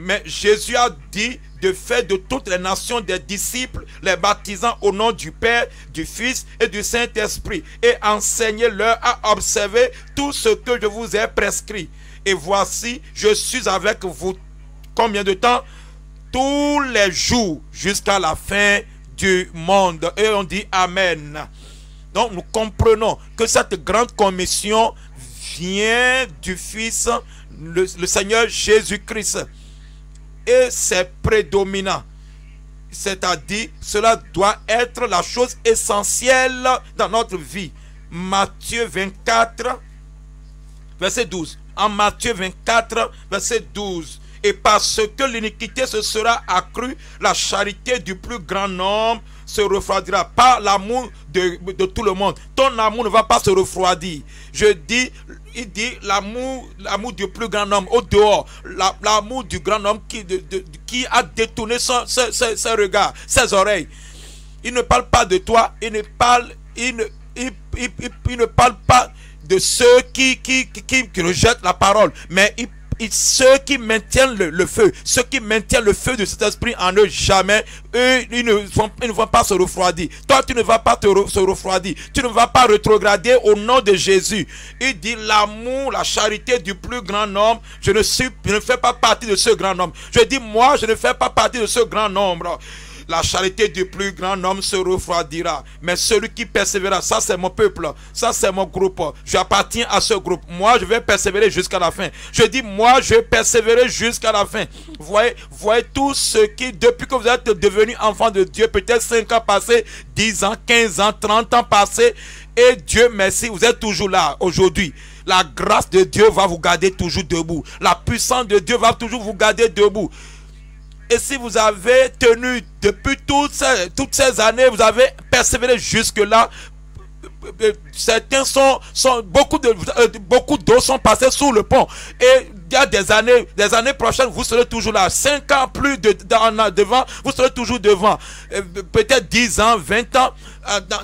Mais Jésus a dit de faire de toutes les nations des disciples, les baptisant au nom du Père, du Fils et du Saint-Esprit, et enseignez-leur à observer tout ce que je vous ai prescrit. Et voici, je suis avec vous combien de temps? Tous les jours jusqu'à la fin du monde. Et on dit Amen. Donc nous comprenons que cette grande commission vient du Fils, le, Seigneur Jésus-Christ. C'est prédominant. C'est-à-dire, cela doit être la chose essentielle dans notre vie. Matthieu 24, verset 12. En Matthieu 24, verset 12. Et parce que l'iniquité se sera accrue, la charité du plus grand nombre se refroidira. Pas l'amour de, tout le monde. Ton amour ne va pas se refroidir. Je dis, il dit l'amour, l'amour du plus grand homme au dehors. L'amour du grand homme qui, qui a détourné ses regards, ses oreilles. Il ne parle pas de toi, il ne parle, il il, ne parle pas de ceux qui, qui, qui, qui rejettent la parole, mais il ceux qui maintiennent le, feu, ceux qui maintiennent le feu de cet esprit en eux jamais, eux, ils ne vont, ils pas se refroidir. Toi, tu ne vas pas te se refroidir. Tu ne vas pas rétrograder au nom de Jésus. Il dit l'amour, la charité du plus grand nombre. Je ne suis, je ne fais pas partie de ce grand nombre. Je dis moi, je ne fais pas partie de ce grand nombre la charité du plus grand homme se refroidira. Mais celui qui persévérera, ça c'est mon peuple, ça c'est mon groupe. J'appartiens à ce groupe. Moi, je vais persévérer jusqu'à la fin. Je dis, moi, je vais persévérer jusqu'à la fin. Voyez, voyez tout ce qui, depuis que vous êtes devenu enfant de Dieu, peut-être 5 ans passés, 10 ans, 15 ans, 30 ans passés, et Dieu merci, vous êtes toujours là aujourd'hui. La grâce de Dieu va vous garder toujours debout. La puissance de Dieu va toujours vous garder debout. Et si vous avez tenu depuis toutes ces, toutes ces années, vous avez persévéré jusque-là, certains sont, sont beaucoup de euh, beaucoup d'eau sont passés sous le pont. Et il y a des années des années prochaines vous serez toujours là. Cinq ans plus de, devant vous serez toujours devant. Euh, peut-être 10 ans 20 ans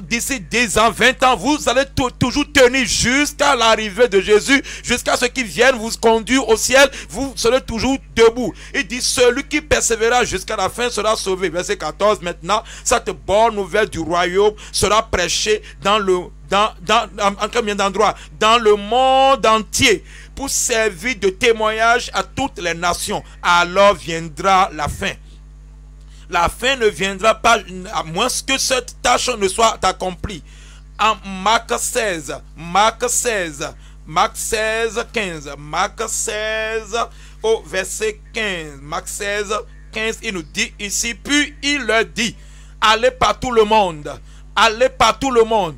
d'ici 10 ans, 20 ans, vous allez toujours tenir jusqu'à l'arrivée de Jésus, jusqu'à ce qu'il vienne vous conduire au ciel, vous serez toujours debout. Il dit, celui qui persévérera jusqu'à la fin sera sauvé. Verset 14, maintenant, cette bonne nouvelle du royaume sera prêchée dans le, dans, dans, en combien d'endroits? Dans le monde entier pour servir de témoignage à toutes les nations. Alors viendra la fin la fin ne viendra pas à moins que cette tâche ne soit accomplie. En Marc 16, Marc 16, Marc 16, 15, Marc 16 au verset 15, Marc 16, 15, il nous dit ici, puis il leur dit, allez par tout le monde, allez par tout le monde,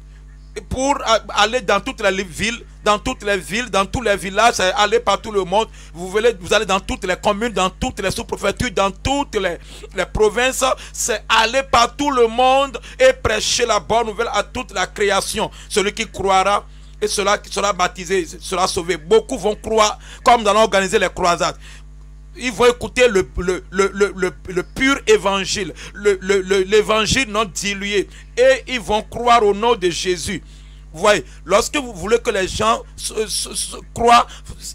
pour aller dans toutes les villes dans toutes les villes, dans tous les villages, allez par tout le monde. Vous, vous allez dans toutes les communes, dans toutes les sous-préfectures, dans toutes les, provinces. C'est aller par tout le monde et prêcher la bonne nouvelle à toute la création. Celui qui croira et cela qui sera baptisé sera sauvé. Beaucoup vont croire comme allons organiser les croisades ils vont écouter le, le, le, le pur évangile, l'évangile non dilué. Et ils vont croire au nom de Jésus. Vous voyez, lorsque vous voulez que les gens croient,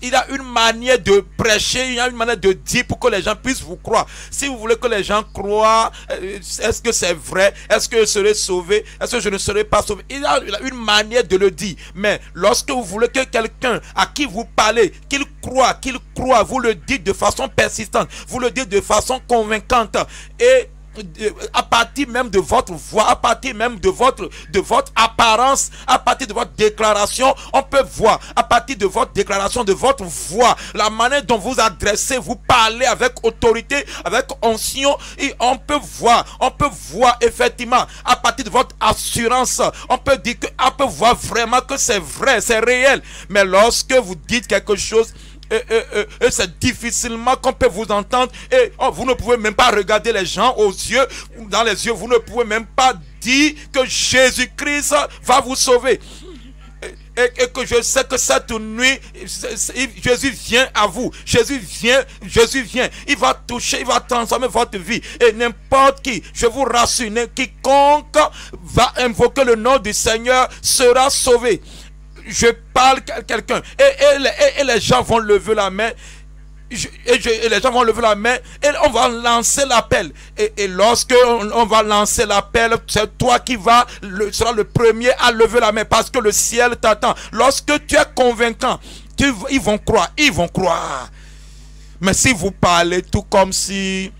il y a une manière de prêcher, il y a une manière de dire pour que les gens puissent vous croire. Si vous voulez que les gens croient, euh, est-ce que c'est vrai? Est-ce que je serai sauvé? Est-ce que je ne serai pas sauvé? Il y, a, une manière de le dire. Mais lorsque vous voulez que quelqu'un à qui vous parlez, qu'il croit, qu'il croit, vous le dites de façon persistante, vous le dites de façon convaincante. Et à partir même de votre voix, à partir même de votre, de votre apparence, à partir de votre déclaration, on peut voir, à partir de votre déclaration, de votre voix, la manière dont vous adressez, vous parlez avec autorité, avec onction, et on peut voir, on peut voir effectivement, à partir de votre assurance, on peut dire que, on peut voir vraiment que c'est vrai, c'est réel. Mais lorsque vous dites quelque chose, et, c'est difficilement qu'on peut vous entendre. Et oh, vous ne pouvez même pas regarder les gens aux yeux, dans les yeux. Vous ne pouvez même pas dire que Jésus-Christ va vous sauver. Et, que je sais que cette nuit, Jésus vient à vous. Jésus vient, Jésus vient. Il va toucher, il va transformer votre vie. Et n'importe qui, je vous rassure, quiconque va invoquer le nom du Seigneur sera sauvé je parle à quelqu'un et, les gens vont lever la main et, les gens vont lever la main et on va lancer l'appel. Et, lorsque on, va lancer l'appel, c'est toi qui vas le, sera le premier à lever la main parce que le ciel t'attend. Lorsque tu es convaincant, ils vont croire, ils vont croire. Mais si vous parlez tout comme si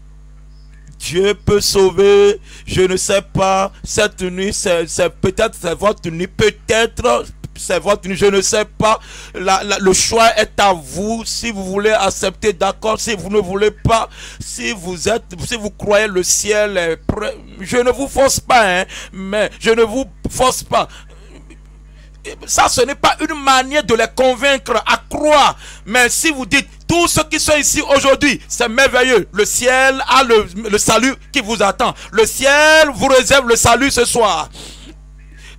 Dieu peut sauver, je ne sais pas, cette nuit, c'est peut-être votre nuit, peut-être c'est votre, je ne sais pas. le choix est à vous. Si vous voulez accepter, d'accord. Si vous ne voulez pas, si vous êtes, si vous croyez le ciel est prêt, je ne vous force pas, hein, mais je ne vous force pas. Ça, ce n'est pas une manière de les convaincre à croire. Mais si vous dites, tous ceux qui sont ici aujourd'hui, c'est merveilleux. Le ciel a le, le salut qui vous attend. Le ciel vous réserve le salut ce soir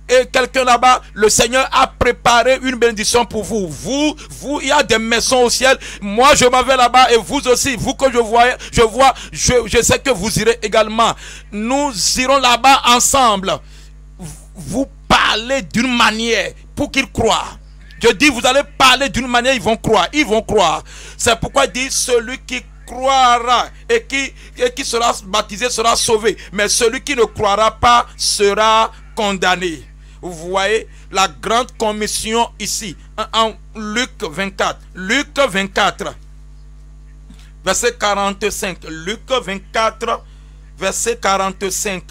et quelqu'un là-bas, le Seigneur a préparé une bénédiction pour vous. Vous, vous, il y a des maisons au ciel. Moi, je m'en vais là-bas et vous aussi, vous que je vois, je vois, je, sais que vous irez également. Nous irons là-bas ensemble. Vous parler d'une manière pour qu'ils croient. Je dis, vous allez parler d'une manière, ils vont croire. Ils vont croire. C'est pourquoi il dit, celui qui croira et qui, et qui sera baptisé sera sauvé. Mais celui qui ne croira pas sera condamné. Vous voyez la grande commission ici, en Luc 24. Luc 24, verset 45. Luc 24, verset 45.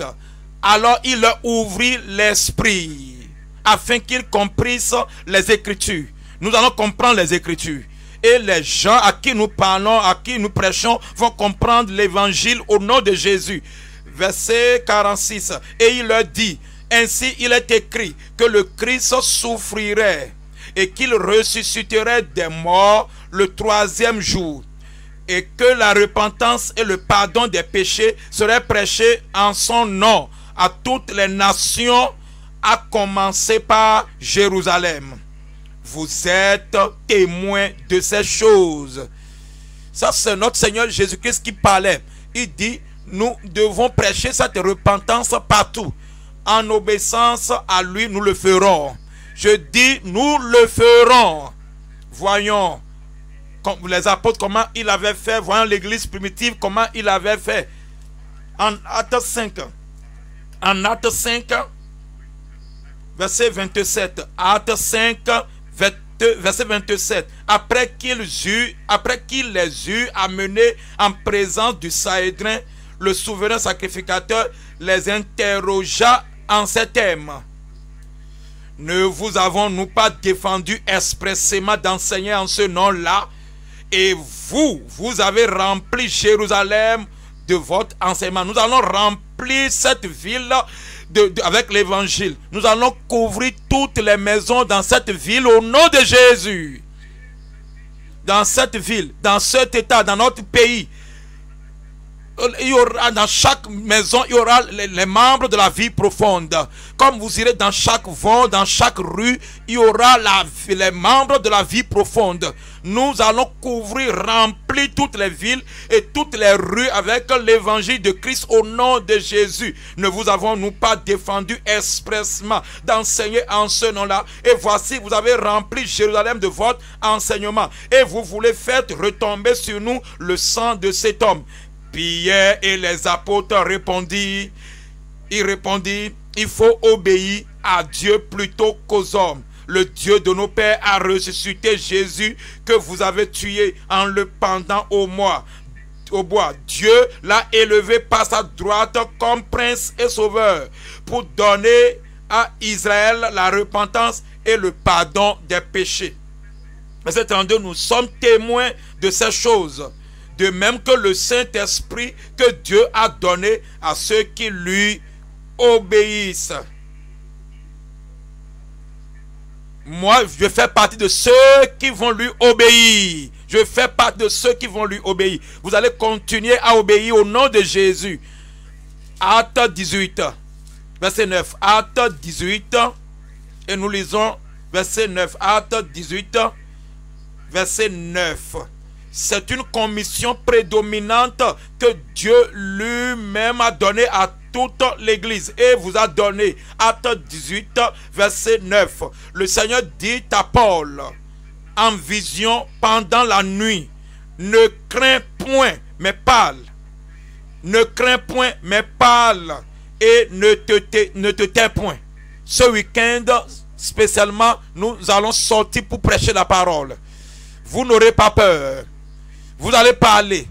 Alors il leur ouvrit l'esprit afin qu'ils comprissent les Écritures. Nous allons comprendre les Écritures. Et les gens à qui nous parlons, à qui nous prêchons, vont comprendre l'évangile au nom de Jésus. Verset 46. Et il leur dit, ainsi il est écrit que le Christ souffrirait et qu'il ressusciterait des morts le troisième jour et que la repentance et le pardon des péchés seraient prêchés en son nom à toutes les nations, à commencer par Jérusalem. Vous êtes témoins de ces choses. Ça, c'est notre Seigneur Jésus-Christ qui parlait. Il dit, nous devons prêcher cette repentance partout. En obéissance à lui, nous le ferons. Je dis, nous le ferons. Voyons les apôtres, comment il avait fait. Voyons l'église primitive, comment il avait fait. En Acte 5. En Acte 5, verset 27. Acte 5, verset 27. Après qu'il après qu'il les eut amenés en présence du Sahédrin, le souverain sacrificateur les interrogea en ces termes. Ne vous avons-nous pas défendu expressément d'enseigner en ce nom-là? Et vous, vous avez rempli Jérusalem de votre enseignement. Nous allons remplir cette ville avec l'évangile. Nous allons couvrir toutes les maisons dans cette ville au nom de Jésus. Dans cette ville, dans cet état, dans notre pays. Il y aura dans chaque maison, il y aura les, membres de la vie profonde. Comme vous irez dans chaque vent, dans chaque rue, il y aura les membres de la vie profonde nous allons couvrir, remplir toutes les villes et toutes les rues avec l'évangile de Christ au nom de Jésus. Ne vous avons-nous pas défendu expressement d'enseigner en ce nom-là Et voici, vous avez rempli Jérusalem de votre enseignement. Et vous voulez faire retomber sur nous le sang de cet homme. Pierre et les apôtres répondirent, il répondit, il faut obéir à Dieu plutôt qu'aux hommes le Dieu de nos pères a ressuscité Jésus que vous avez tué en le pendant au bois. Dieu l'a élevé par sa droite comme prince et sauveur pour donner à Israël la repentance et le pardon des péchés. Verset 32, nous sommes témoins de ces choses. De même que le Saint-Esprit que Dieu a donné à ceux qui lui obéissent. moi, je fais partie de ceux qui vont lui obéir. Je fais partie de ceux qui vont lui obéir. Vous allez continuer à obéir au nom de Jésus. Acte 18, verset 9. Acte 18, et nous lisons verset 9. Acte 18, verset 9. C'est une commission prédominante que Dieu lui-même a donnée à toute l'église et vous a donné. Acte 18, verset 9. Le Seigneur dit à Paul en vision pendant la nuit, ne crains point, mais parle. Ne crains point, mais parle. Et ne te, ne te tais point. Ce week-end, spécialement, nous allons sortir pour prêcher la parole. Vous n'aurez pas peur. Vous allez parler.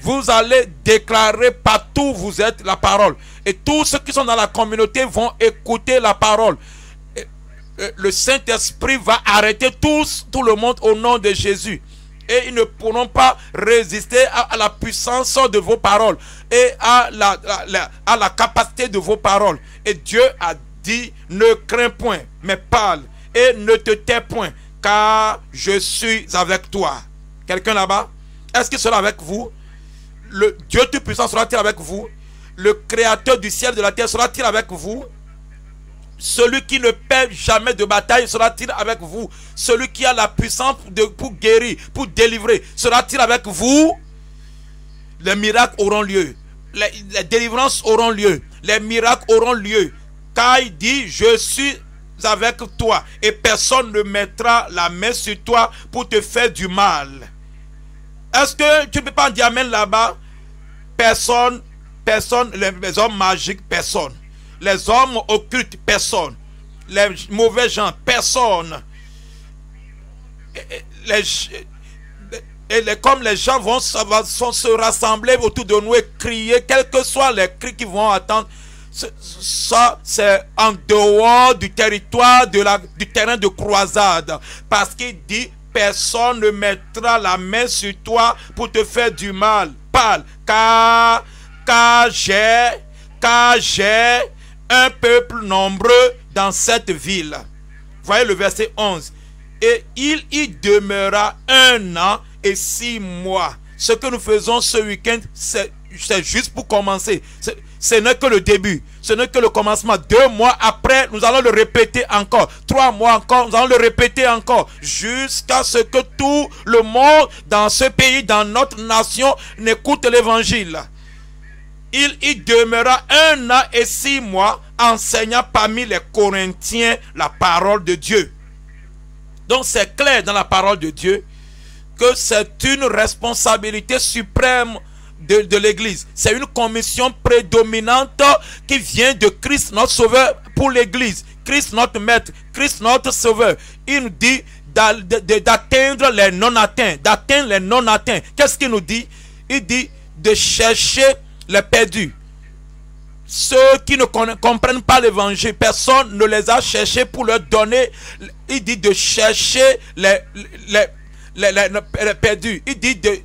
Vous allez déclarer partout où vous êtes la parole. Et tous ceux qui sont dans la communauté vont écouter la parole. le Saint-Esprit va arrêter tout le monde au nom de Jésus. Et ils ne pourront pas résister à, la puissance de vos paroles et à la, à la capacité de vos paroles. Et Dieu a dit, ne crains point, mais parle et ne te tais point, car je suis avec toi. Quelqu'un là-bas? Est-ce qu'il sera avec vous? Le Dieu Tout-Puissant sera-t-il avec vous? Le Créateur du ciel et de la terre sera-t-il avec vous? Celui qui ne perd jamais de bataille sera-t-il avec vous? Celui qui a la puissance de, pour guérir, pour délivrer, sera-t-il avec vous? Les miracles auront lieu. Les, délivrances auront lieu. Les miracles auront lieu. car il dit, je suis avec toi et personne ne mettra la main sur toi pour te faire du mal. Est-ce que tu ne peux pas dire Amen là-bas? Personne, personne, les, hommes magiques, personne. Les hommes occultes, personne. Les mauvais gens, personne. Les, et comme les gens vont, se rassembler autour de nous et crier, quels que soient les cris qu'ils vont attendre, ça, c'est en dehors du territoire de la, du terrain de croisade. Parce qu'il dit, personne ne mettra la main sur toi pour te faire du mal. Parle, car, car j'ai, car j'ai un peuple nombreux dans cette ville. Voyez le verset 11. Et il y demeura un an et six mois. Ce que nous faisons ce week-end, c'est juste pour commencer. Ce n'est que le début. Ce n'est que le commencement. Deux mois après, nous allons le répéter encore. Trois mois encore, nous allons le répéter encore. Jusqu'à ce que tout le monde dans ce pays, dans notre nation, n'écoute l'évangile. Il y demeura un an et six mois enseignant parmi les Corinthiens la parole de Dieu. Donc c'est clair dans la parole de Dieu que c'est une responsabilité suprême de, l'Église. C'est une commission prédominante qui vient de Christ notre Sauveur pour l'Église. Christ notre Maître, Christ notre Sauveur. Il nous dit d'atteindre les non-atteints, d'atteindre les non-atteints. Qu'est-ce qu'il nous dit? Il dit de chercher les perdus. Ceux qui ne comprennent pas l'évangile, personne ne les a cherchés pour leur donner. Il dit de chercher les, les, les, les perdus. Il dit de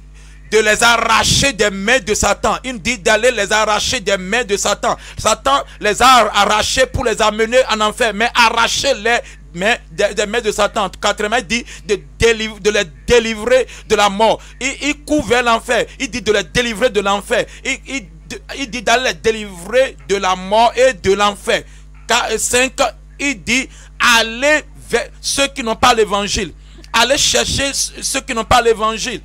de les arracher des mains de Satan. Il dit d'aller les arracher des mains de Satan. Satan les a arrachés pour les amener en enfer, mais arracher les mains des, mains de Satan. Quatrièmement, il dit de, les délivrer de la mort. Il, il couvert l'enfer. Il dit de les délivrer de l'enfer. Il, il, dit d'aller les délivrer de la mort et de l'enfer. 5, il dit allez vers ceux qui n'ont pas l'évangile. Allez chercher ceux qui n'ont pas l'évangile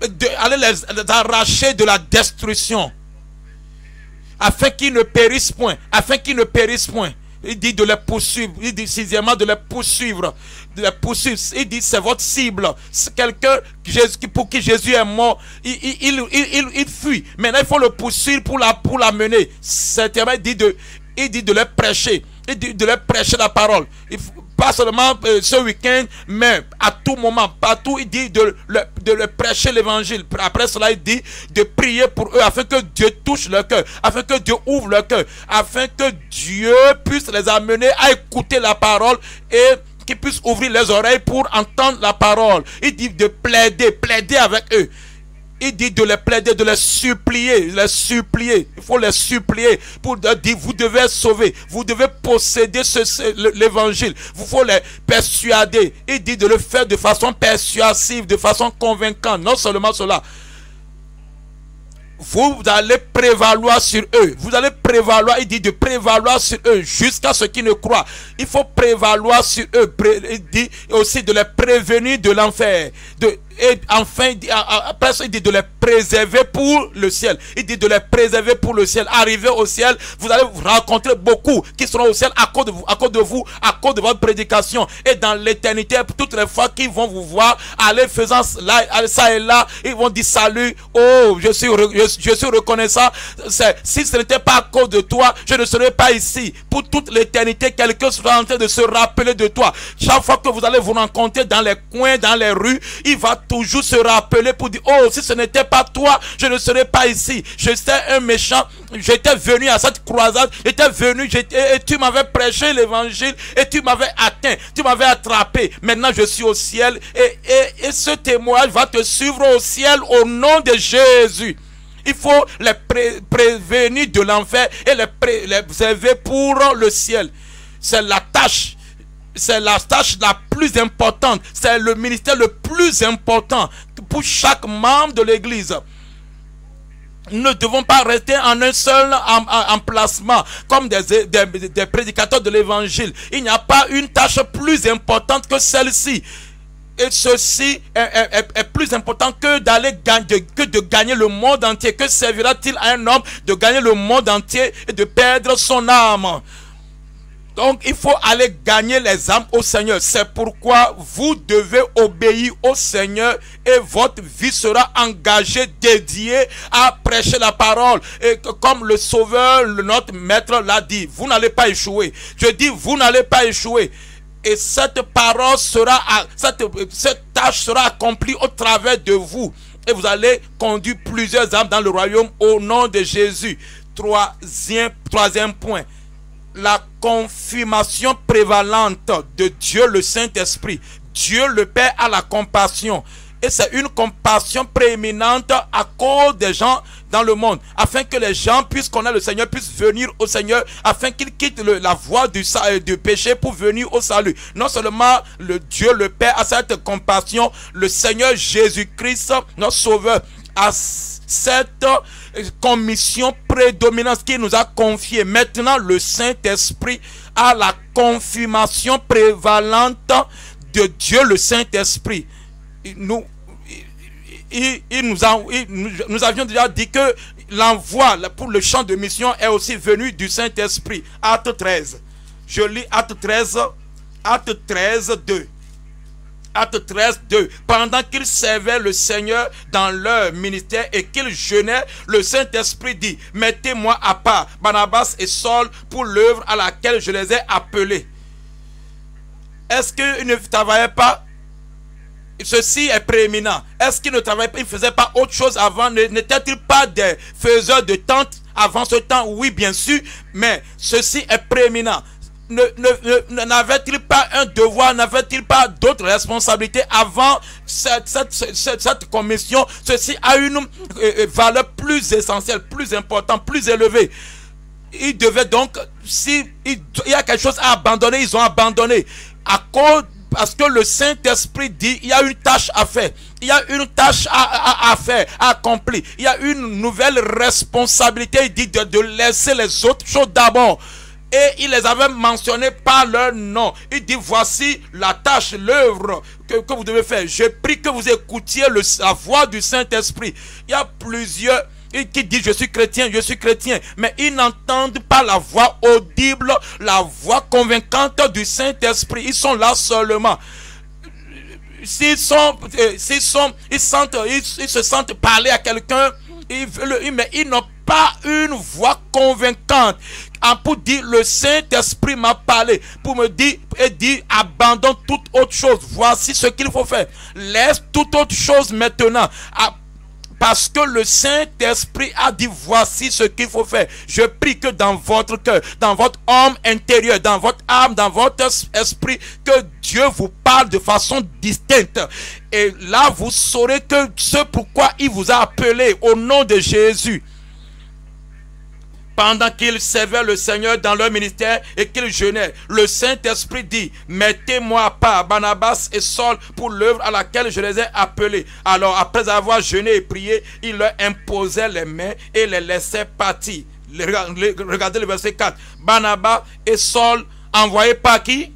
de, aller les, arracher de la destruction. Afin qu'ils ne périssent point. Afin qu'ils ne périssent point. Il dit de les poursuivre. Il dit sixièmement de les poursuivre. De les poursuivre. Il dit c'est votre cible. C'est quelqu'un pour qui Jésus est mort. Il, il, il, il, fuit. Maintenant il faut le poursuivre pour la, pour la mener. il dit de, il dit de les prêcher. Il dit de les prêcher la parole. Il faut, pas seulement euh, ce week-end, mais à tout moment, partout, il dit de, de, prêcher l'évangile. Après cela, il dit de prier pour eux afin que Dieu touche leur cœur, afin que Dieu ouvre leur cœur, afin que Dieu puisse les amener à écouter la parole et qu'ils puissent ouvrir les oreilles pour entendre la parole. Il dit de plaider, plaider avec eux. Il dit de les plaider, de les supplier, les supplier. Il faut les supplier pour dire vous devez sauvés, vous devez posséder l'évangile. Vous faut les persuader. Il dit de le faire de façon persuasive, de façon convaincante. Non seulement cela, vous allez prévaloir sur eux. Vous allez prévaloir, il dit de prévaloir sur eux jusqu'à ce qu'ils ne croient. Il faut prévaloir sur eux. Il dit aussi de les prévenir de l'enfer. De, et enfin, après ça, il dit de les préserver pour le ciel. Il dit de les préserver pour le ciel. Arriver au ciel, vous allez rencontrer beaucoup qui seront au ciel à cause de vous, à cause de, vous, à cause de votre prédication. Et dans l'éternité, toutes les fois qu'ils vont vous voir, aller faisant ça et là, ils vont dire salut. Oh, je suis, je, suis reconnaissant. Si ce n'était pas à cause de toi, je ne serais pas ici. Pour toute l'éternité, quelqu'un sera en train de se rappeler de toi. Chaque fois que vous allez vous rencontrer dans les coins, dans les rues, il va toujours se rappeler pour dire, oh, si ce n'était pas toi, je ne serais pas ici. J'étais un méchant. J'étais venu à cette croisade. J'étais venu et tu m'avais prêché l'évangile et tu m'avais atteint. Tu m'avais attrapé. Maintenant, je suis au ciel et, et, ce témoignage va te suivre au ciel au nom de Jésus. Il faut les prévenir de l'enfer et les, les préserver pour le ciel. C'est la tâche c'est la tâche la plus importante, c'est le ministère le plus important pour chaque membre de l'Église. Nous ne devons pas rester en un seul emplacement comme des, prédicateurs de l'évangile. Il n'y a pas une tâche plus importante que celle-ci. Et ceci est, plus important que d'aller gagner, que de gagner le monde entier. Que servira-t-il à un homme de gagner le monde entier et de perdre son âme? Donc, il faut aller gagner les âmes au Seigneur. C'est pourquoi vous devez obéir au Seigneur et votre vie sera engagée, dédiée à prêcher la parole. Et comme le Sauveur, notre Maître l'a dit, vous n'allez pas échouer. Je dis, vous n'allez pas échouer. Et cette parole sera, cette, tâche sera accomplie au travers de vous. Et vous allez conduire plusieurs âmes dans le royaume au nom de Jésus. Troisième point la confirmation prévalente de Dieu le Saint-Esprit. Dieu le Père a la compassion. Et c'est une compassion prééminente à cause des gens dans le monde, afin que les gens puissent connaître le Seigneur, puissent venir au Seigneur, afin qu'ils quittent la voie du, euh, du péché pour venir au salut. Non seulement le Dieu, le Père, a cette compassion, le Seigneur Jésus-Christ, notre Sauveur, a cette commission prédominante qui nous a confié. Maintenant, le Saint-Esprit a la confirmation prévalente de Dieu, le Saint-Esprit. Nous, avions déjà dit que l'envoi pour le champ de mission est aussi venu du Saint-Esprit. Acte 13. Je lis Acte 13, Acte 13, 2. Acte 13, 2. Pendant qu'ils servaient le Seigneur dans leur ministère et qu'ils jeûnaient, le Saint-Esprit dit, mettez-moi à part Barnabas et Saul pour l'œuvre à laquelle je les ai appelés. Est-ce qu'ils ne travaillaient pas? Ceci est prééminent. Est-ce qu'ils ne travaillaient pas? Ils ne faisaient pas autre chose avant? N'étaient-ils pas des faiseurs de tentes avant ce temps? Oui, bien sûr. Mais ceci est prééminent n'avait-il pas un devoir, n'avait-il pas d'autres responsabilités avant cette, cette, commission? Ceci a une euh, euh, valeur plus essentielle, plus importante, plus élevée. Ils devaient donc, si il, y a quelque chose à abandonner, ils ont abandonné. À cause, parce que le Saint-Esprit dit, il y a une tâche à faire. Il y a une tâche à, à, faire, à accomplir. Il y a une nouvelle responsabilité. Il dit de laisser les autres choses d'abord et il les avait mentionnés par leur nom. Il dit, voici la tâche, l'œuvre que, vous devez faire. Je prie que vous écoutiez la voix du Saint-Esprit. Il y a plusieurs qui disent je suis chrétien, je suis chrétien, mais ils n'entendent pas la voix audible, la voix convaincante du Saint-Esprit. Ils sont là seulement. S'ils sont, euh, sont, ils sentent, ils, se sentent parler à quelqu'un, mais ils n'ont pas une voix convaincante pour dire le Saint-Esprit m'a parlé, pour me dire et dire abandonne toute autre chose. Voici ce qu'il faut faire. Laisse toute autre chose maintenant. Ah, parce que le Saint-Esprit a dit voici ce qu'il faut faire. Je prie que dans votre cœur, dans votre homme intérieur, dans votre âme, dans votre esprit, que Dieu vous parle de façon distincte. Et là, vous saurez que ce pourquoi il vous a appelé au nom de Jésus pendant qu'ils servaient le Seigneur dans leur ministère et qu'ils jeûnaient. Le Saint-Esprit dit, mettez-moi à part Barnabas et Saul pour l'œuvre à laquelle je les ai appelés. Alors, après avoir jeûné et prié, il leur imposait les mains et les laissait partir. Regardez le verset 4. Barnabas et Saul envoyés par qui?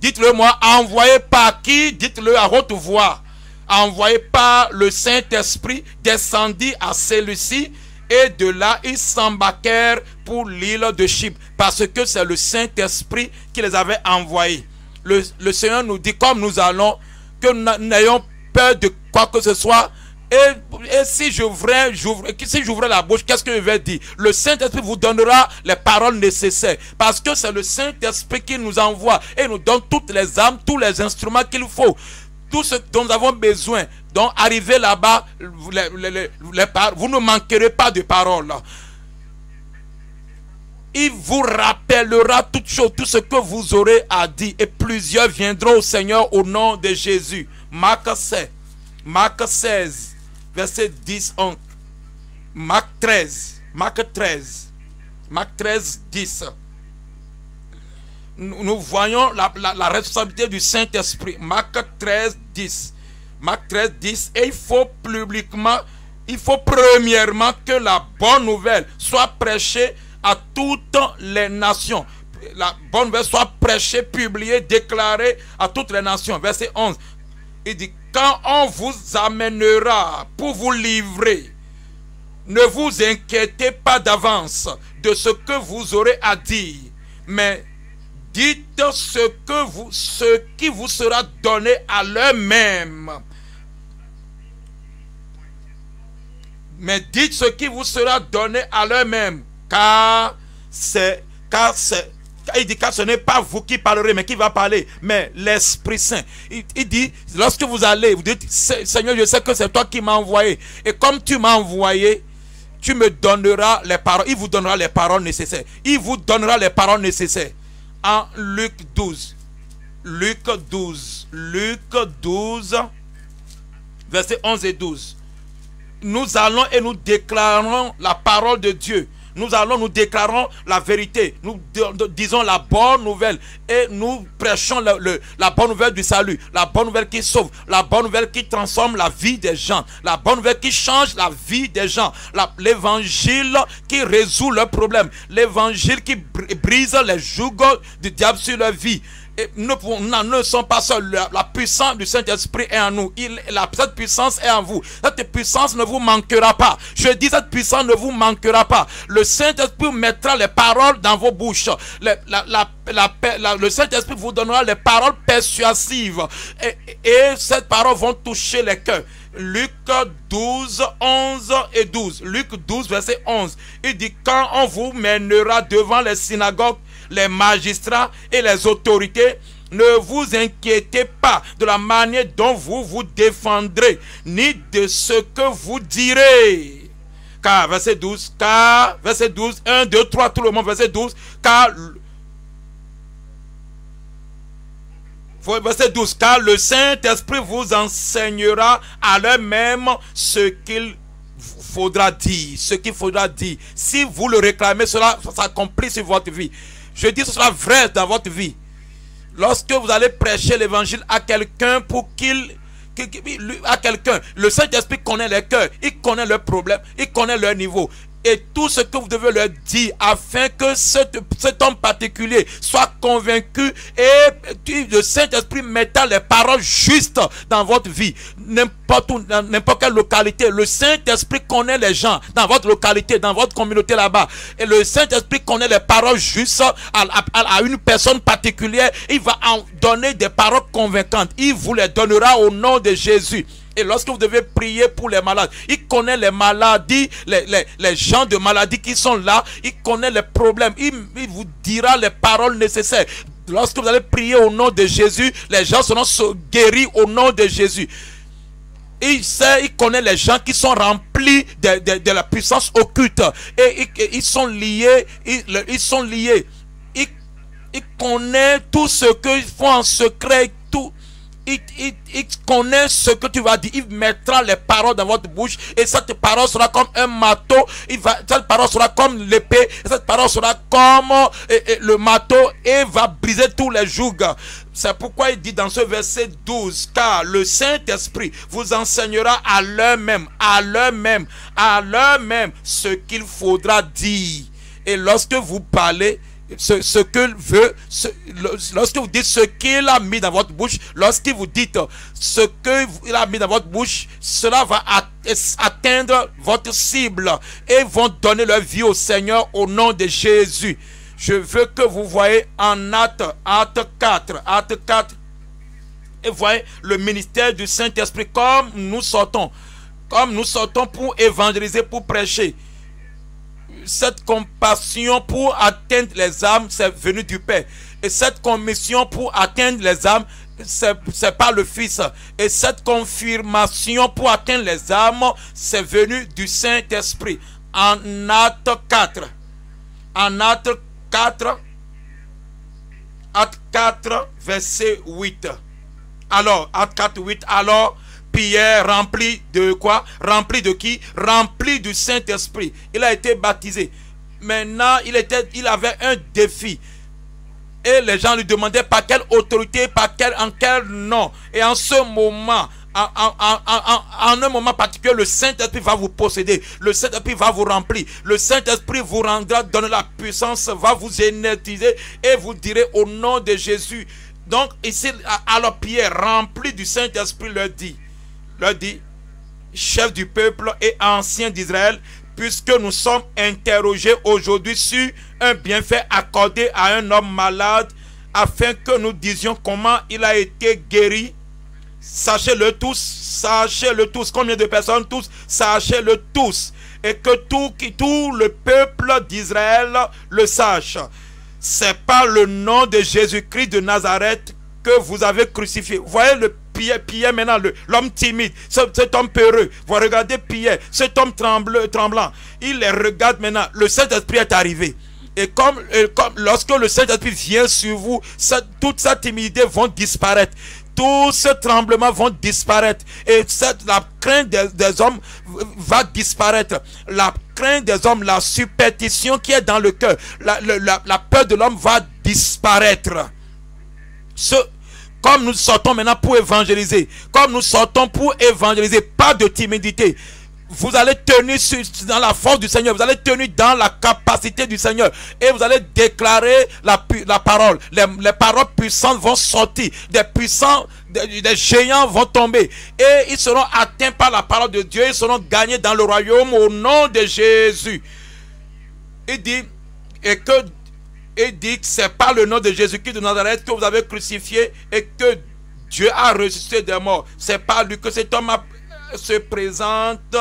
Dites-le moi, envoyés par qui? Dites-le à haute voix. Envoyés par le Saint-Esprit, descendit à celui-ci et de là, ils s'embarquèrent pour l'île de Chypre. Parce que c'est le Saint-Esprit qui les avait envoyés. Le, Seigneur nous dit, comme nous allons, que n'ayons peur de quoi que ce soit. Et, si j'ouvrais si la bouche, qu'est-ce que je vais dire? Le Saint-Esprit vous donnera les paroles nécessaires. Parce que c'est le Saint-Esprit qui nous envoie et nous donne toutes les âmes, tous les instruments qu'il faut. Tout ce dont nous avons besoin. Donc, arrivez là-bas, vous ne manquerez pas de paroles. Il vous rappellera toutes choses, tout ce que vous aurez à dire. Et plusieurs viendront au Seigneur au nom de Jésus. Marc 16, Marc 16, verset 10, 11. Marc 13, Marc 13, Marc 13, 10 nous, voyons la, la, responsabilité du Saint-Esprit. Marc 13, 10. Marc 13, 10. Et il faut publiquement, il faut premièrement que la bonne nouvelle soit prêchée à toutes les nations. La bonne nouvelle soit prêchée, publiée, déclarée à toutes les nations. Verset 11. Il dit, quand on vous amènera pour vous livrer, ne vous inquiétez pas d'avance de ce que vous aurez à dire, mais dites ce, que vous, ce qui vous sera donné à l'heure même. Mais dites ce qui vous sera donné à l'heure même, car c'est, car c'est, il dit car ce n'est pas vous qui parlerez, mais qui va parler, mais l'Esprit Saint. Il, dit, lorsque vous allez, vous dites, Seigneur, je sais que c'est toi qui m'as envoyé. Et comme tu m'as envoyé, tu me donneras les paroles. Il vous donnera les paroles nécessaires. Il vous donnera les paroles nécessaires. En Luc 12. Luc 12. Luc 12. Versets 11 et 12. Nous allons et nous déclarons la parole de Dieu nous allons, nous déclarons la vérité. Nous disons la bonne nouvelle. Et nous prêchons la bonne nouvelle du salut. La bonne nouvelle qui sauve. La bonne nouvelle qui transforme la vie des gens. La bonne nouvelle qui change la vie des gens. L'évangile qui résout leurs problèmes. L'évangile qui brise les jougs du diable sur leur vie nous, ne sommes pas seuls. La, puissance du Saint-Esprit est en nous. La, cette puissance est en vous. Cette puissance ne vous manquera pas. Je dis, cette puissance ne vous manquera pas. Le Saint-Esprit mettra les paroles dans vos bouches. Le, le Saint-Esprit vous donnera les paroles persuasives. Et, et ces paroles vont toucher les cœurs. Luc 12, 11 et 12. Luc 12, verset 11. Il dit, quand on vous mènera devant les synagogues les magistrats et les autorités, ne vous inquiétez pas de la manière dont vous vous défendrez, ni de ce que vous direz. Car, verset 12, car, verset 12, 1, 2, 3, tout le monde, verset 12, car, verset 12, car le Saint-Esprit vous enseignera à lui-même ce qu'il faudra dire, ce qu'il faudra dire. Si vous le réclamez, cela s'accomplit sur votre vie. Je dis ce sera vrai dans votre vie. Lorsque vous allez prêcher l'évangile à quelqu'un pour qu'il à quelqu'un, le Saint-Esprit connaît les cœurs, il connaît leurs problèmes, il connaît leur niveau tout ce que vous devez leur dire afin que cet, cet homme particulier soit convaincu et le Saint-Esprit mettant les paroles justes dans votre vie. N'importe où, dans n'importe quelle localité, le Saint-Esprit connaît les gens dans votre localité, dans votre communauté là-bas. Et le Saint-Esprit connaît les paroles justes à, à, une personne particulière. Il va en donner des paroles convaincantes. Il vous les donnera au nom de Jésus. Et lorsque vous devez prier pour les malades, il connaît les maladies, les, gens de maladies qui sont là. Il connaît les problèmes. Il, vous dira les paroles nécessaires. Lorsque vous allez prier au nom de Jésus, les gens seront guéris au nom de Jésus. Il sait, il connaît les gens qui sont remplis de, de, la puissance occulte. Et, ils sont liés. Ils, sont liés. Il, il connaît tout ce qu'ils font en secret. Il, connaît ce que tu vas dire. Il mettra les paroles dans votre bouche. Et cette parole sera comme un marteau. Cette parole sera comme l'épée. Cette parole sera comme le marteau. Et va briser tous les jougs. C'est pourquoi il dit dans ce verset 12, car le Saint-Esprit vous enseignera à l'heure même, à l'heure même, à l'heure même ce qu'il faudra dire. Et lorsque vous parlez, ce, ce que veut, lorsque vous dites ce qu'il a mis dans votre bouche, lorsque vous dites ce qu'il a mis dans votre bouche, cela va atteindre votre cible et vont donner leur vie au Seigneur au nom de Jésus. Je veux que vous voyez en acte, acte 4, acte 4, et voyez le ministère du Saint-Esprit comme nous sortons, comme nous sortons pour évangéliser, pour prêcher cette compassion pour atteindre les âmes, c'est venu du Père. Et cette commission pour atteindre les âmes, c'est pas le Fils. Et cette confirmation pour atteindre les âmes, c'est venu du Saint-Esprit. En acte 4. En acte 4. Acte 4, verset 8. Alors, acte 4, 8. Alors, Pierre rempli de quoi? Rempli de qui? Rempli du Saint-Esprit. Il a été baptisé. Maintenant, il, était, il avait un défi. Et les gens lui demandaient par quelle autorité, par quel, en quel nom. Et en ce moment, en, un moment particulier, le Saint-Esprit va vous posséder. Le Saint-Esprit va vous remplir. Le Saint-Esprit vous rendra, donner la puissance, va vous énergiser et vous direz au nom de Jésus, Donc ici, alors Pierre, rempli du Saint-Esprit, leur dit, leur dit, chef du peuple et ancien d'Israël, puisque nous sommes interrogés aujourd'hui sur un bienfait accordé à un homme malade, afin que nous disions comment il a été guéri. Sachez-le tous, sachez-le tous. Combien de personnes tous? Sachez-le tous. Et que tout, tout le peuple d'Israël le sache. C'est par le nom de Jésus-Christ de Nazareth que vous avez crucifié. Voyez le Pierre, Pierre maintenant, l'homme timide, cet, homme peureux. Vous regardez Pierre, cet homme tremblant. Il les regarde maintenant. Le Saint-Esprit est arrivé. Et comme, comme lorsque le Saint-Esprit vient sur vous, toute sa timidité va disparaître tout ce tremblement vont disparaître. Et cette, la crainte des, hommes va disparaître. La crainte des hommes, la superstition qui est dans le cœur, la, la, peur de l'homme va disparaître. Ce, comme nous sortons maintenant pour évangéliser, comme nous sortons pour évangéliser, pas de timidité. Vous allez tenir dans la force du Seigneur, vous allez tenir dans la capacité du Seigneur et vous allez déclarer la, la parole. Les, les, paroles puissantes vont sortir, des puissants, des, géants vont tomber et ils seront atteints par la parole de Dieu, ils seront gagnés dans le royaume au nom de Jésus. Il dit, et que et dit c'est par le nom de Jésus-Christ de Nazareth que vous avez crucifié et que Dieu a ressuscité des morts. C'est par lui que cet homme se présente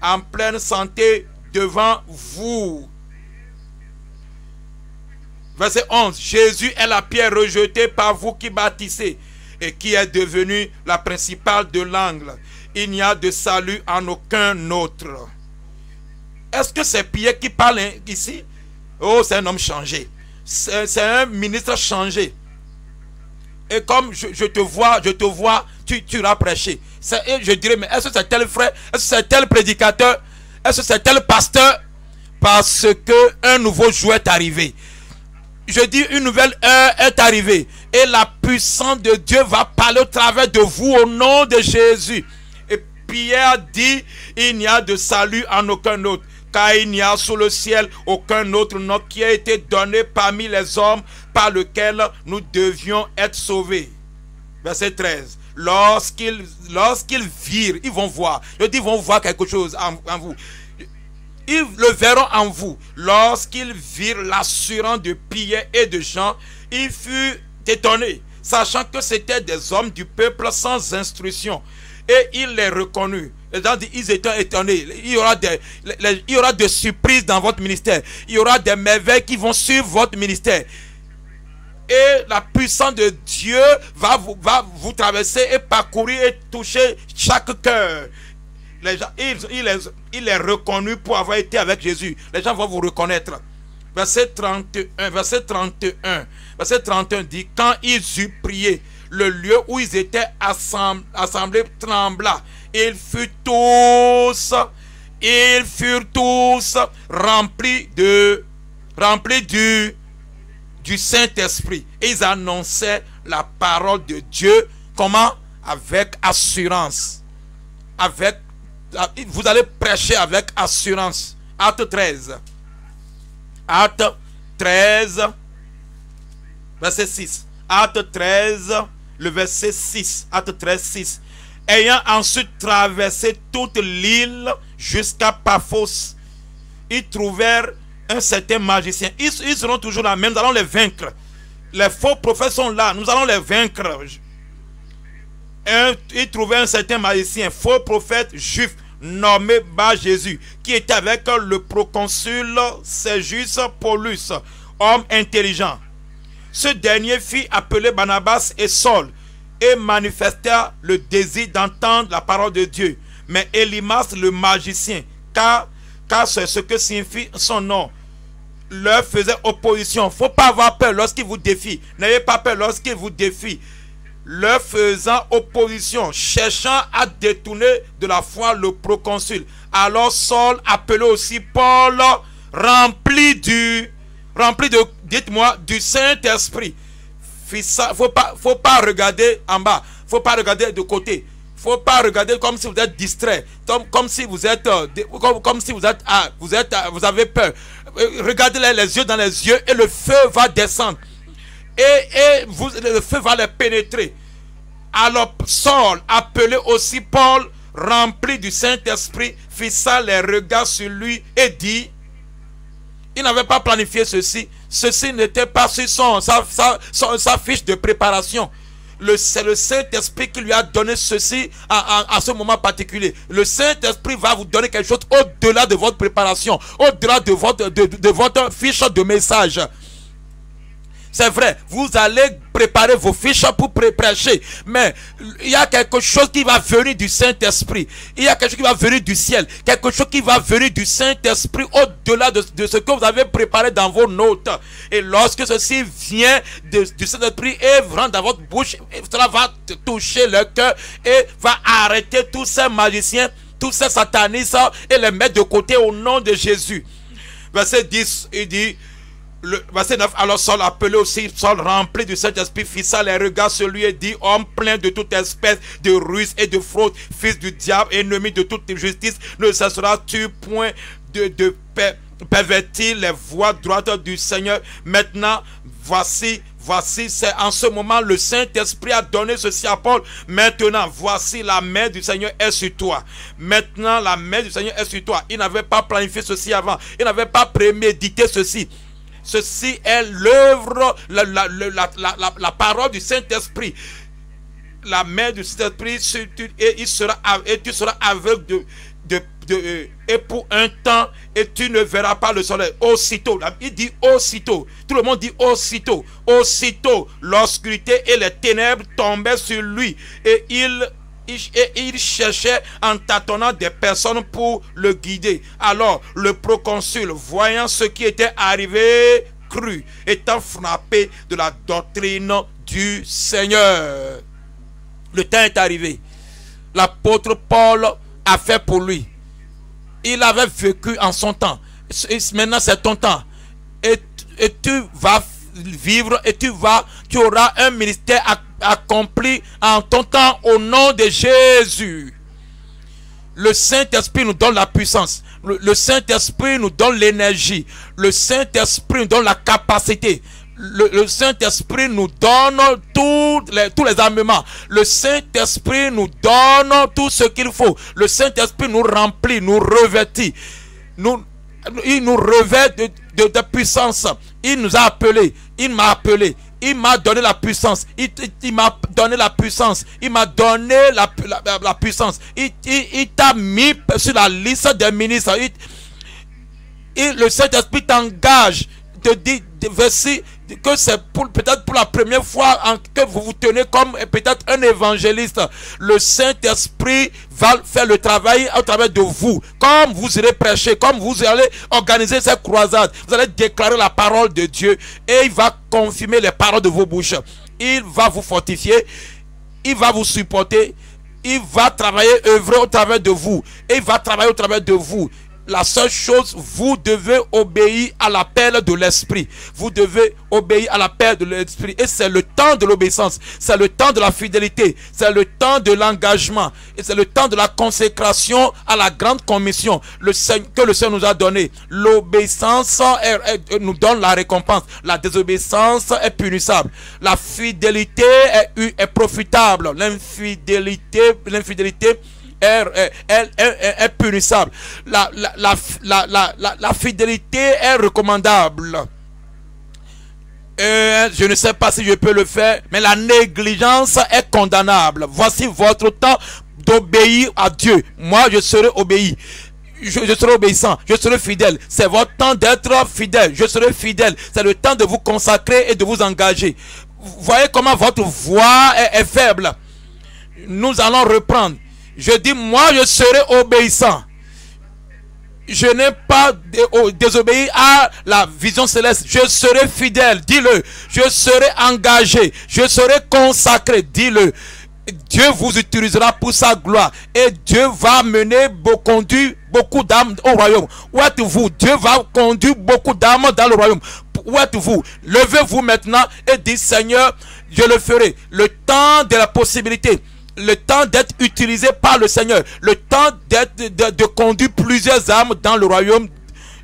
en pleine santé devant vous. Verset 11. Jésus est la pierre rejetée par vous qui bâtissez et qui est devenue la principale de l'angle. Il n'y a de salut en aucun autre. Est-ce que c'est Pierre qui parle ici? Oh, c'est un homme changé c'est un ministre changé. Et comme je, te vois, je te vois, tu, tu prêché. je dirais, mais est-ce que c'est tel frère Est-ce que c'est tel prédicateur Est-ce que c'est tel pasteur? Parce que un nouveau jour est arrivé. Je dis, une nouvelle heure est arrivée. Et la puissance de Dieu va parler au travers de vous au nom de Jésus. Et Pierre dit, il n'y a de salut en aucun autre car il n'y a sous le ciel aucun autre nom qui a été donné parmi les hommes par lequel nous devions être sauvés. Verset 13. Lorsqu'ils virent, ils vont voir. Je dis, ils vont voir quelque chose en, vous. Ils le verront en vous. Lorsqu'ils virent l'assurance de Pierre et de Jean, ils furent étonnés, sachant que c'étaient des hommes du peuple sans instruction. Et ils les reconnurent les gens disent, ils étaient étonnés. Il y, aura des, il y aura surprises dans votre ministère. Il y aura des merveilles qui vont suivre votre ministère. Et la puissance de Dieu va vous, va vous traverser et parcourir et toucher chaque cœur. Les gens, il, il, est, reconnu pour avoir été avec Jésus. Les gens vont vous reconnaître. Verset 31, verset 31, verset 31 dit, quand ils eurent prié, le lieu où ils étaient assemblés trembla ils furent tous, ils furent tous remplis de, remplis du, du Saint-Esprit. Ils annonçaient la parole de Dieu. Comment? Avec assurance. Avec, vous allez prêcher avec assurance. Acte 13. Acte 13. Verset 6. Acte 13. Le verset 6. Acte 13, 6 ayant ensuite traversé toute l'île jusqu'à Paphos, ils trouvèrent un certain magicien. Ils, seront toujours là, mais nous allons les vaincre. Les faux prophètes sont là, nous allons les vaincre. ils trouvèrent un certain magicien, faux prophète juif, nommé Bar Jésus, qui était avec le proconsul Sergius Paulus, homme intelligent. Ce dernier fit appeler Barnabas et Saul et manifesta le désir d'entendre la parole de Dieu. Mais Elimas, le magicien, car, car c'est ce que signifie son nom, leur faisait opposition. faut pas avoir peur lorsqu'il vous défie. N'ayez pas peur lorsqu'il vous défie. Leur faisant opposition, cherchant à détourner de la foi le proconsul. Alors Saul appelait aussi Paul, rempli du, rempli de, dites-moi, du Saint-Esprit faut pas, faut pas regarder en bas. Faut pas regarder de côté. Faut pas regarder comme si vous êtes distrait, comme, comme si vous êtes, euh, comme, si vous êtes, ah, vous êtes, euh, vous avez peur. Euh, regardez les, les yeux dans les yeux et le feu va descendre. et, vous, le feu va les pénétrer. Alors Saul, appelé aussi Paul, rempli du Saint-Esprit, fixa les regards sur lui et dit, il n'avait pas planifié ceci, ceci n'était pas sur son, sa fiche de préparation c'est le Saint-Esprit qui lui a donné ceci à, ce moment particulier. Le Saint-Esprit va vous donner quelque chose au-delà de votre préparation, au-delà de votre, de votre fiche de message. C'est vrai, vous allez préparer vos fiches pour prêcher. Mais il y a quelque chose qui va venir du Saint-Esprit. Il y a quelque chose qui va venir du ciel. Quelque chose qui va venir du Saint-Esprit au-delà de, ce que vous avez préparé dans vos notes. Et lorsque ceci vient du Saint-Esprit et rentre dans votre bouche, cela va toucher le cœur et va arrêter tous ces magiciens, tous ces satanistes et les mettre de côté au nom de Jésus. Verset 10, il dit, le verset 9, alors Saul appelé aussi, Saul rempli du Saint-Esprit, fissa les regards sur lui dit, homme plein de toute espèce de ruse et de fraude, fils du diable, ennemi de toute justice, ne cesseras-tu point de, de pervertir les voies droites du Seigneur? Maintenant, voici Voici, c'est en ce moment le Saint-Esprit a donné ceci à Paul. Maintenant, voici la main du Seigneur est sur toi. Maintenant, la main du Seigneur est sur toi. Il n'avait pas planifié ceci avant. Il n'avait pas prémédité ceci. Ceci est l'œuvre, la, parole du Saint-Esprit. La main du Saint-Esprit, et, sera, et tu seras aveugle de, de, de, et pour un temps, et tu ne verras pas le soleil. Aussitôt, il dit aussitôt. Tout le monde dit aussitôt. Aussitôt, l'obscurité et les ténèbres tombaient sur lui. Et il et il cherchait en tâtonnant des personnes pour le guider. Alors le proconsul, voyant ce qui était arrivé, crut, étant frappé de la doctrine du Seigneur. Le temps est arrivé. L'apôtre Paul a fait pour lui. Il avait vécu en son temps. Maintenant, c'est ton temps. Et, et tu vas vivre et tu vas, tu auras un ministère accompli en ton temps au nom de Jésus. Le Saint-Esprit nous donne la puissance. Le, Saint-Esprit nous donne l'énergie. Le Saint-Esprit nous donne la capacité. Le, Saint-Esprit nous donne tous les, tous les armements. Le Saint-Esprit nous donne tout ce qu'il faut. Le Saint-Esprit nous remplit, nous revêtit. Nous, il nous revêt de, de, de puissance. Il nous a appelés. Il m'a appelé. Il m'a donné la puissance. Il, m'a donné la puissance. Il m'a donné la, puissance. Il, t'a mis sur la liste des ministres. le Saint-Esprit t'engage. Te dit, verset que c'est peut-être pour la première fois que vous vous tenez comme peut-être un évangéliste. Le Saint-Esprit va faire le travail au travers de vous. Comme vous irez prêcher, comme vous allez organiser cette croisade, vous allez déclarer la parole de Dieu et il va confirmer les paroles de vos bouches. Il va vous fortifier, il va vous supporter, il va travailler, œuvrer au travers de vous. Et il va travailler au travers de vous la seule chose, vous devez obéir à l'appel de l'Esprit. Vous devez obéir à l'appel de l'Esprit. Et c'est le temps de l'obéissance. C'est le temps de la fidélité. C'est le temps de l'engagement. Et c'est le temps de la consécration à la grande commission le que le Seigneur nous a donné. L'obéissance nous donne la récompense. La désobéissance est punissable. La fidélité est, est profitable. L'infidélité, l'infidélité est, punissable. La, la, fidélité est recommandable. je ne sais pas si je peux le faire, mais la négligence est condamnable. Voici votre temps d'obéir à Dieu. Moi, je serai obéi. Je, je, serai obéissant, je serai fidèle. C'est votre temps d'être fidèle. Je serai fidèle. C'est le temps de vous consacrer et de vous engager. Voyez comment votre voix est faible. Nous allons reprendre. Je dis, moi, je serai obéissant. Je n'ai pas désobéi à la vision céleste. Je serai fidèle, dis-le. Je serai engagé. Je serai consacré, dis-le. Dieu vous utilisera pour sa gloire. Et Dieu va mener, beaucoup d'âmes au royaume. Où êtes-vous? Dieu va conduire beaucoup d'âmes dans le royaume. Où êtes-vous? Levez-vous maintenant et dites, Seigneur, je le ferai. Le temps de la possibilité le temps d'être utilisé par le Seigneur, le temps d'être de, conduire plusieurs âmes dans le royaume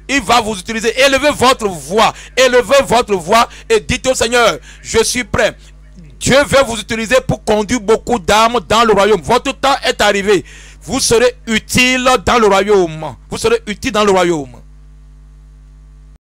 il va vous utiliser. Élevez votre voix. Élevez votre voix et dites au Seigneur, je suis prêt. Dieu veut vous utiliser pour conduire beaucoup d'âmes dans le royaume. Votre temps est arrivé. Vous serez utile dans le royaume. Vous serez utile dans le royaume.